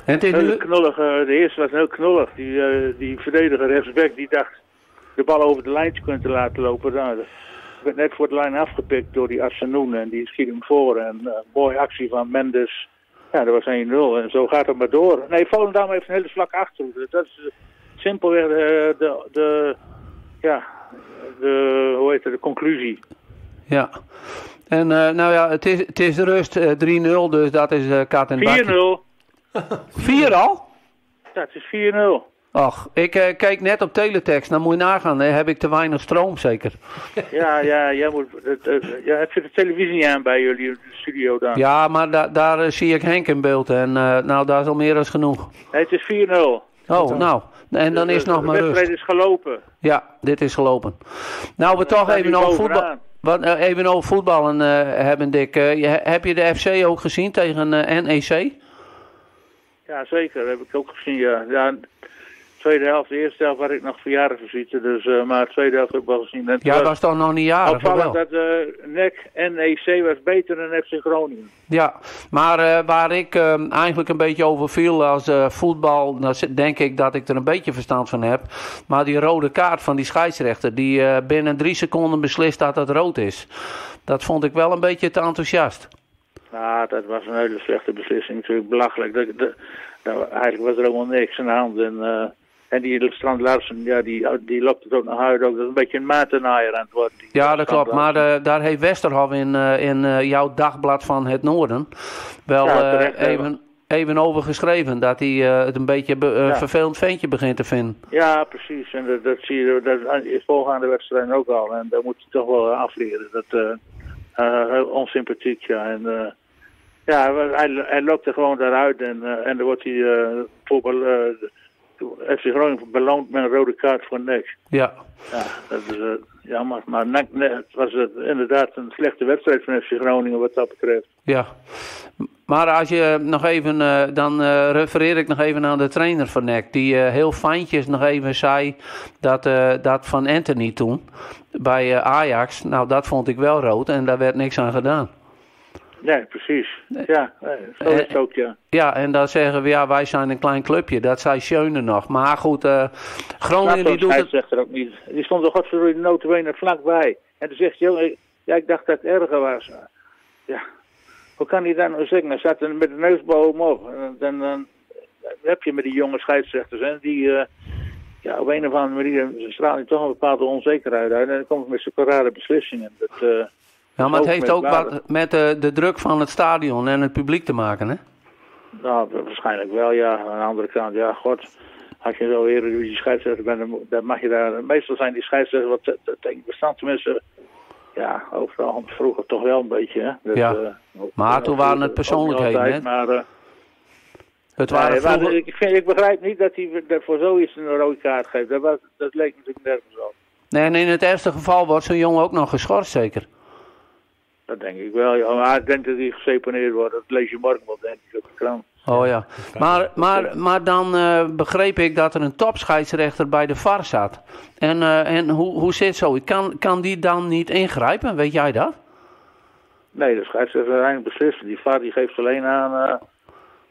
En het is Heel nu... knullig, de eerste was heel knullig. Die, uh, die verdediger rechtsback die dacht de bal over de lijntje kunnen te laten lopen. Nou, werd net voor de lijn afgepikt door die Assenoen en die schiet hem voor. En uh, mooie actie van Mendes. Ja, dat was 1-0 en zo gaat het maar door. Nee, Volendam heeft een hele vlak achterhoede. Dat is uh, simpelweg de, de, de, ja, de, hoe heet het, de conclusie. Ja. En uh, nou ja, het is, het is rust uh, 3-0, dus dat is uh, kat en bakje. 4-0. 4 al? Ja, het is 4-0. Ach, ik uh, keek net op teletext, dan moet je nagaan, hè, heb ik te weinig stroom zeker. Ja, ja, jij moet, uh, ja, heb je de televisie aan bij jullie in de studio dan? Ja, maar da daar zie ik Henk in beeld en nou, daar is al meer dan genoeg. Nee, het is 4-0. Oh, nou, en dan is nog de maar rust. De wedstrijd is gelopen. Ja, dit is gelopen. Nou, we toch even over voetbal... Wat, even over voetballen hebben, Dick. Je, heb je de FC ook gezien tegen NEC? Ja, zeker. Dat heb ik ook gezien, ja. ja tweede helft, de eerste helft had ik nog verjaardagsvisite, dus, uh, maar de tweede helft heb ik wel gezien. En ja, dat was toch nog niet jarig, Opvallend dat uh, NEC NEC was beter dan FC Groningen. Ja, maar uh, waar ik eigenlijk een beetje over viel als voetbal, dan denk ik dat ik er een beetje verstand van heb. Maar die rode kaart van die scheidsrechter, die binnen drie seconden beslist dat het rood is. Dat vond ik wel een beetje te enthousiast. Nou, dat was een hele slechte beslissing, natuurlijk belachelijk. Dat, dat, dat, eigenlijk was er helemaal niks aan de hand. En, uh, en die Strand Larsen, ja, die, die lokt het ook naar huid ook. Dat is een beetje een matenaaier aan het worden. Ja, dat klopt. Maar uh, daar heeft Westerhof in, uh, in uh, jouw dagblad van het Noorden wel ja, even, even over geschreven. Dat hij het een beetje be, ja. vervelend ventje begint te vinden. Ja, precies. En dat, dat zie je dat is wedstrijden ook al. En daar moet je toch wel afleren. Dat heel onsympathiek, ja. En, ja, hij, hij loopt er gewoon daaruit en, en dan wordt hij bijvoorbeeld FC Groningen beloond met een rode kaart voor nek. Ja. Ja, dat is uh, jammer. Maar het was uh, inderdaad een slechte wedstrijd van FC Groningen wat dat betreft. Ja. Maar als je nog even, uh, dan refereer ik nog even aan de trainer van NEC. Die heel fijntjes nog even zei dat, dat van Anthony toen bij Ajax. Nou, dat vond ik wel rood en daar werd niks aan gedaan. Nee, precies. Ja, zo is het ook, ja. Ja, en dan zeggen we, ja, wij zijn een klein clubje. Dat zei Schöne nog. Maar goed, uh, Groningen die doet het... zegt er ook niet. Die stond er godverdomme de notenbenen vlakbij. En toen zegt jongen, ja, ik dacht dat het erger was. Ja, hoe kan hij dan nou zeggen? Hij zat er met de neus bovenop. En dan, dan heb je met die jonge scheidsrechters, hè, die... Uh, ja, op een of andere manier stralen toch een bepaalde onzekerheid uit. En dan komt het met zulke rare beslissingen. Dat... Uh, ja, maar het heeft ook wat met de, de druk van het stadion en het publiek te maken, hè? Nou, waarschijnlijk wel, ja. Aan de andere kant, ja, god. Als je zo die scheidsrechter bent, dan mag je daar... Meestal zijn die scheidsrechters wat tegen bestand. Tenminste, ja, overal vroeger toch wel een beetje, hè. Dat, ja, uh, maar toen waren het persoonlijkheden, hè? Maar, uh, Het waren Nee, vroeger- ik, vind, ik begrijp niet dat hij dat voor zoiets een rode kaart geeft. Dat, was, dat leek natuurlijk nergens op. Nee, en in het ergste geval wordt zo'n jongen ook nog geschorst, zeker. Dat denk ik wel. Ja. Maar ik denk dat hij geseponeerd wordt. Dat lees je morgen wel, denk ik, op de krant. Oh ja. Maar, maar, maar dan eh, begreep ik dat er een topscheidsrechter bij de VAR zat. En, eh, en hoe, hoe zit zo? Kan, kan die dan niet ingrijpen? Weet jij dat? Nee, de scheidsrechter uiteindelijk beslist. Die VAR die geeft alleen aan eh,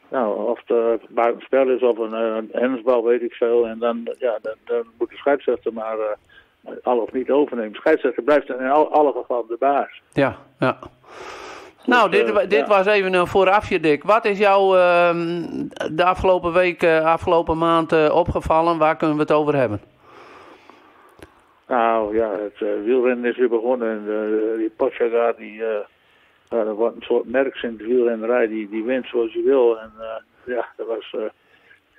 nou, of het buitenspel is of een, hensbal, weet ik veel. En dan, ja, dan, dan moet de scheidsrechter maar al of niet overnemen. De scheidsrechter blijft in al, alle gevallen de baas. Ja, ja. Nou, dit, eh, dit ja. was even een voorafje, Dick. Wat is jou ehm, de afgelopen week, eh, afgelopen maand eh, opgevallen? Waar kunnen we het over hebben? Nou ja, het wielrennen is weer begonnen. En die Pogacar, die, wordt een soort merks in de wielrennerij. Die, die wint zoals hij wil. En ja, dat was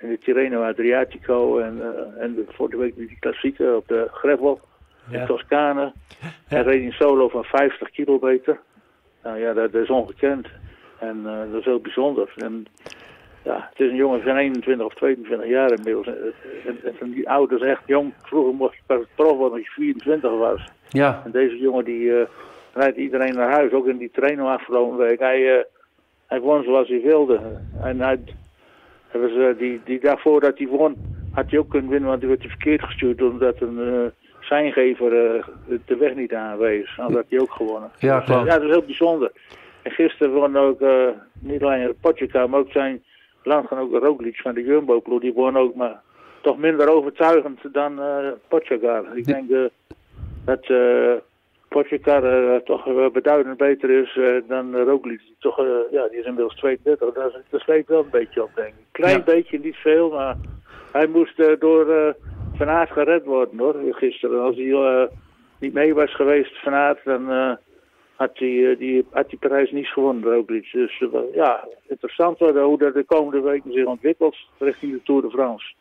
in de Tirreno Adriatico. En, eh, en de, vorige week die klassieke op de Gravel in Toscane. Hij reed een solo van 50 kilometer. Nou ja, dat, is ongekend. En eh, dat is heel bijzonder. En ja, het is een jongen van 21 of 22 jaar inmiddels. En, en, en die ouders echt jong. Vroeger mocht je pas prof worden als je 24 was. Ja, En deze jongen die eh, rijdt iedereen naar huis. Ook in die trainer afgelopen week. Hij, eh, hij won zoals hij wilde. En hij, was, eh, die, die dag voordat hij won had hij ook kunnen winnen. Want hij werd verkeerd gestuurd omdat een eh zijngever eh, de weg niet aanwees. Dan had hij ook gewonnen. Ja, Dus, eh, klopt. ja, dat is heel bijzonder. En gisteren won ook niet alleen Potjeka, maar ook zijn landgenoot Roglic van de Jumbo-ploeg. Die won ook, maar toch minder overtuigend dan Pogacar. Ik denk dat Pogacar eh, toch eh, beduidend beter is eh, dan Roglic. Die Toch, ja, die is inmiddels 32. Dat, is- dat sleept wel een beetje op, denk ik. Klein Ja. beetje, niet veel, maar hij moest door Van Aert gered worden, hoor, gisteren. Als hij niet mee was geweest, Van Aert, dan... eh, had hij, die, had die prijs niet gewonnen, Roglic. Dus ja, interessant worden hoe dat de komende weken zich ontwikkelt richting de Tour de France.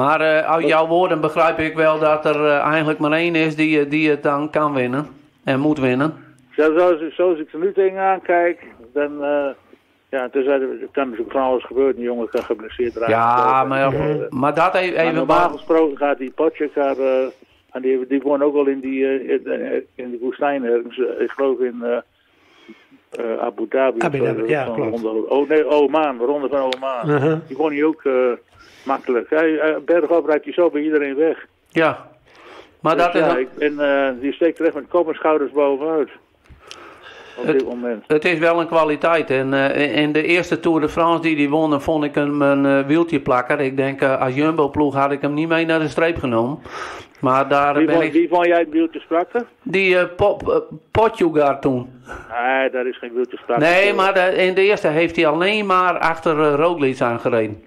Maar eh, uit jouw woorden begrijp ik wel dat er eh, eigenlijk maar één is die, eh, die het dan kan winnen. En moet winnen. Ja, zoals, zoals ik er nu tegenaan kijk, dan... ja, tenzij er kan natuurlijk van alles gebeuren. Die jongen kan geblesseerd raken. Ja, maar, maar dat even... maar normaal gesproken gaat die Pogacar... eh en die, die won ook al in, die, in, in de woestijn ergens. eh, ik geloof in eh, Abu Dhabi. Abu Dhabi, ja, klopt. Oh nee, Oman, de ronde van Oman. Uh-huh. Die won hij ook eh, makkelijk. Hij, eh, bergop rijdt hij zo bij iedereen weg. Ja. Maar Dus dat ja, en die steekt er echt met kop en schouders bovenuit. Op Het- dit moment. Het is wel een kwaliteit. En in de eerste Tour de France die die won, vond ik hem een eh, wieltje plakker. Ik denk, als Jumbo-ploeg had ik hem niet mee naar de streep genomen. Maar daar Wie ben vond, ik... wie vond jij het wieltje? Die pop, Potjugar toen. Nee, daar is geen wieltje sprakken. Nee, maar de- in de eerste heeft hij alleen maar achter uh, Roglic aangereden.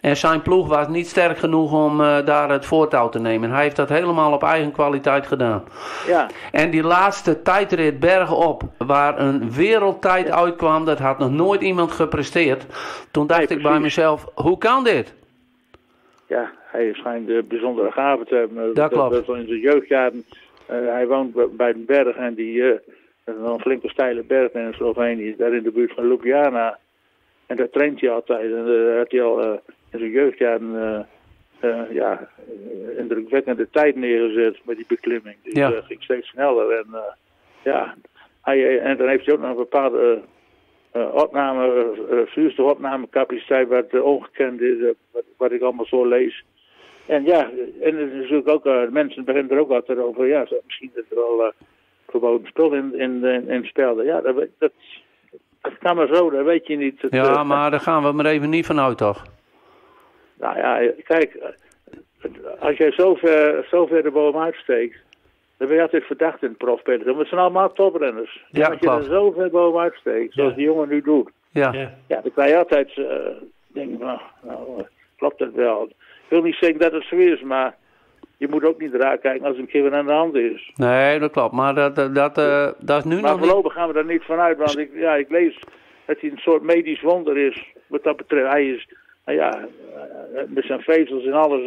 En zijn ploeg was niet sterk genoeg om daar het voortouw te nemen. Hij heeft dat helemaal op eigen kwaliteit gedaan. Ja, En die laatste tijdrit bergop, waar een wereldtijd uitkwam, dat had nog nooit iemand gepresteerd. Toen dacht Nee, ik bij mezelf, hoe kan dit? ja, hij schijnt een bijzondere gaven te hebben. Dat klopt. Dat, in zijn jeugdjaren. eh, hij woont bij- een berg en die... eh, een flinke steile berg in Slovenië, daar in de buurt van Ljubljana. En daar traint hij altijd. En daar had hij al eh, in zijn jeugdjaren eh, eh, ja, eh, indrukwekkende tijd neergezet met die beklimming. Die Ja. eh, ging steeds sneller. En eh, ja, hij, en dan heeft hij ook nog een bepaalde eh, eh, opname, eh vuurstofopnamecapaciteit wat eh, ongekend is, eh, wat, wat ik allemaal zo lees. En ja, en het is natuurlijk ook, eh, mensen beginnen er ook altijd over, ja, zo- misschien dat er al eh, verboden spul in, in, in, in speelde. Ja, dat, dat, dat kan maar zo, dat weet je niet. Het, Ja, eh, maar daar gaan we maar even niet van uit, toch? nou ja, kijk, als jij zo ver, zo ver de boom uitsteekt, dan ben je altijd verdacht in het profpeloton. Want het zijn allemaal toprenners. Ja, als je er zo ver de boom uitsteekt, zoals Ja. die jongen nu doet, Ja. Ja. ja, dan kan je altijd eh denken, nou, nou, klopt dat wel. Ik wil niet zeggen dat het zo is, maar je moet ook niet raar kijken als een keer wat aan de hand is. Nee, dat klopt. Maar dat, dat, dat, eh, dat is nu Maar nog niet... voorlopig gaan we daar niet van uit, want ik, ja, ik lees dat hij een soort medisch wonder is. Wat dat betreft, hij is, nou ja, eh, met zijn vezels en alles,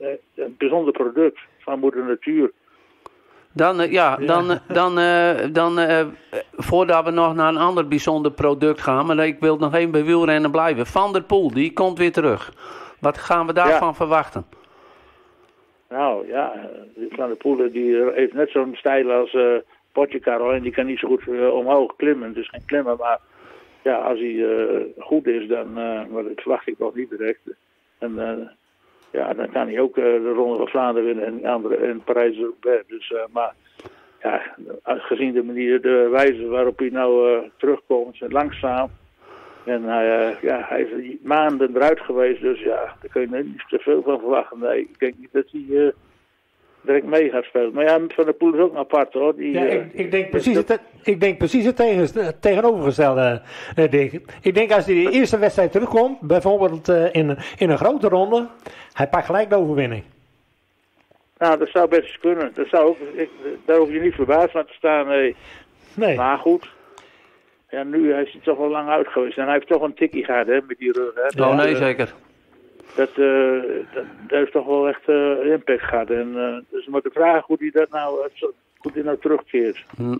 eh, een bijzonder product van moeder natuur. Dan, eh, ja, dan, eh, dan, eh, dan eh, voordat we nog naar een ander bijzonder product gaan, maar ik wil nog even bij wielrennen blijven. Van der Poel, die komt weer terug. Wat gaan we daarvan verwachten? Nou ja, Van der Poelen die heeft net zo'n stijl als eh Potjekar, alleen die kan niet zo goed eh, omhoog klimmen. Is geen klimmer, maar ja, als hij eh, goed is, dan, maar dat verwacht ik nog niet direct. En ja, dan kan hij ook de Ronde van Vlaanderen winnen en, andere, en Parijs-Roubaix. Dus, eh, maar ja, gezien de manier, de wijze waarop hij nou terugkomt, langzaam. En hij, eh, ja, hij is maanden eruit geweest, dus ja, daar kun je niet te veel van verwachten. Nee, ik denk niet dat hij eh, direct mee gaat spelen. Maar ja, Van der Poel is ook een apart hoor. Die, Ja, eh, ik, ik, denk precies het, ik denk precies het tegen, tegenovergestelde, eh, Dick. Ik denk als hij de eerste wedstrijd terugkomt, bijvoorbeeld eh, in, in een grote ronde, hij pakt gelijk de overwinning. Nou, dat zou best kunnen. Dat zou ook, ik, daar hoef je niet verbaasd van te staan. Nee. Nee. Maar goed. Ja, nu is hij toch wel lang uit geweest. En hij heeft toch een tikkie gehad hè, met die rug. Hè. Oh nee, eh, zeker. Dat, eh, dat, dat heeft toch wel echt eh, impact gehad. En, eh, dus maar de vraag hoe hij dat nou, hoe hij nou terugkeert. Hm.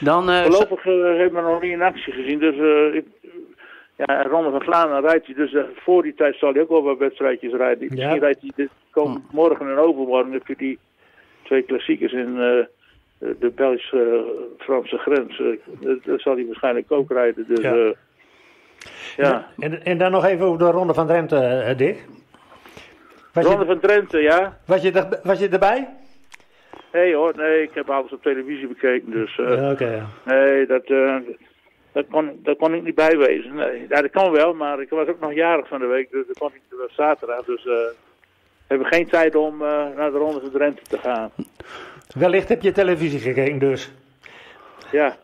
Dan, eh, Voorlopig heeft men nog niet in actie gezien. Dus eh, ik, ja, Ronde van Vlaanderen rijdt hij. Dus voor die tijd zal hij ook wel wat wedstrijdjes rijden. Misschien rijdt hij dit, komend morgen en overmorgen. heb je die twee klassiekers in eh, de Belgisch-Franse grens. Eh, dat, zal hij waarschijnlijk ook rijden. Dus Ja. ja. ja. En, en dan nog even over de ronde van Drenthe, eh, Dick. Was Ronde je, van Drenthe, ja. was, je er, was je erbij? Nee hoor, nee, ik heb alles op televisie bekeken. Dus eh, Ja, nee, dat, eh, dat, kon, dat kon ik niet bijwezen. Nee. Ja, dat kan wel, maar ik was ook nog jarig van de week. Dus dat kon ik was zaterdag. Dus eh, we hebben geen tijd om eh, naar de Ronde van Drenthe te gaan. Wellicht heb je televisie gekeken dus. Ja,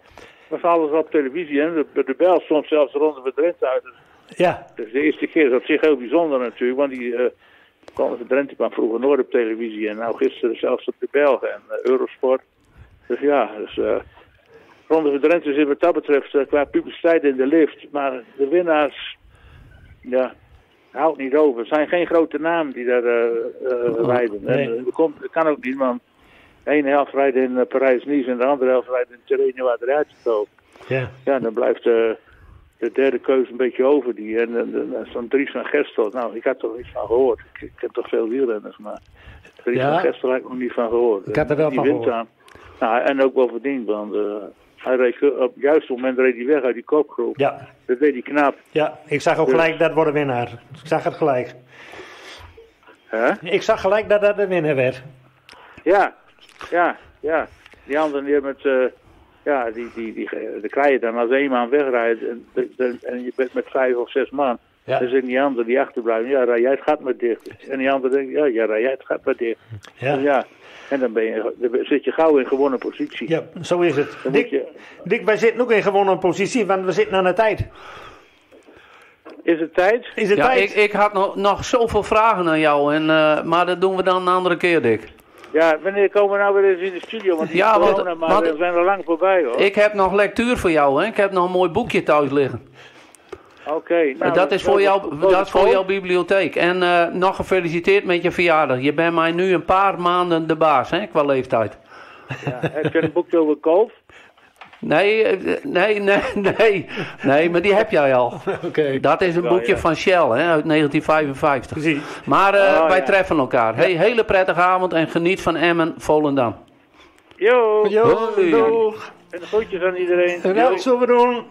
was alles op televisie. En de, de bel stond zelfs de Ronde van Drenthe uit. Ja, Dus de eerste keer is op zich heel bijzonder natuurlijk. Want die eh Ronde van Drenthe kwam vroeger nooit op televisie. En nou gisteren zelfs op de Belgen en eh, Eurosport. Dus ja, dus, eh Ronde van Drenthe zit wat dat betreft qua publiciteit in de lift. Maar de winnaars, ja, houdt niet over. Het zijn geen grote namen die daar eh, rijden. nee. En, dat, komt, dat kan ook niet, want de ene helft rijdt in eh, Parijs-Nice en de andere helft rijdt in Terreno waar de uitgekomen. ja. Ja, dan blijft de, de derde keuze een beetje over die. En, en, en zo'n Dries van Gestel, nou, ik had er iets van gehoord. Ik, ik heb toch veel wielrenners, maar Dries Ja. van Gestel heb ik nog niet van gehoord. Ik had er wel die van gehoord. Nou, en ook wel verdiend, want eh, hij reed, op het juiste moment reed hij weg uit die kopgroep. Ja, Dat deed hij knap. ja, ik zag ook Dus- gelijk dat wordt de winnaar. Ik zag het gelijk. Ik zag gelijk dat dat de winnaar werd. Ja, ja, ja. Die anderen die hebben het, eh, ja, die, die, die, die krijg je dan als één man wegrijdt en, en, en je bent met vijf of zes man. Ja. Dan zeggen die anderen die achterblijven, ja, rij jij het gat maar dicht. En die anderen denken, ja, ja, rij jij het gat maar dicht. Ja. En, ja. en dan, ben je, dan zit je gauw in gewonnen positie. Ja, zo is het. Dan moet Dick, je, Dick, wij zitten ook in gewonnen positie, want we zitten aan de tijd. is het tijd? Is het Ja, tijd? ik, ik had nog, nog zoveel vragen aan jou, en, eh, maar dat doen we dan een andere keer, Dick. Ja, wanneer komen we nou weer eens in de studio? Want die Ja, want- corona, maar want- we zijn er lang voorbij hoor. Ik heb nog lectuur voor jou, hè? ik heb nog een mooi boekje thuis liggen. Oké. nou, dat is voor, jou, dat is voor jouw bibliotheek. En eh, nog gefeliciteerd met je verjaardag. Je bent mij nu een paar maanden de baas, hè, qua leeftijd. Ja, heb je een boekje over golf? Nee, eh, nee, nee, nee. Nee, maar die heb jij al. Oké. Dat is een Ja, boekje ja. van Shell hè, uit 1955. Precies. Maar eh, Oh, wij ja. treffen elkaar. Hey, hele prettige avond en geniet van Emmen, Volendam. Jo, Jo, Hoi. doeg. en groetjes aan iedereen. En dat zullen we doen.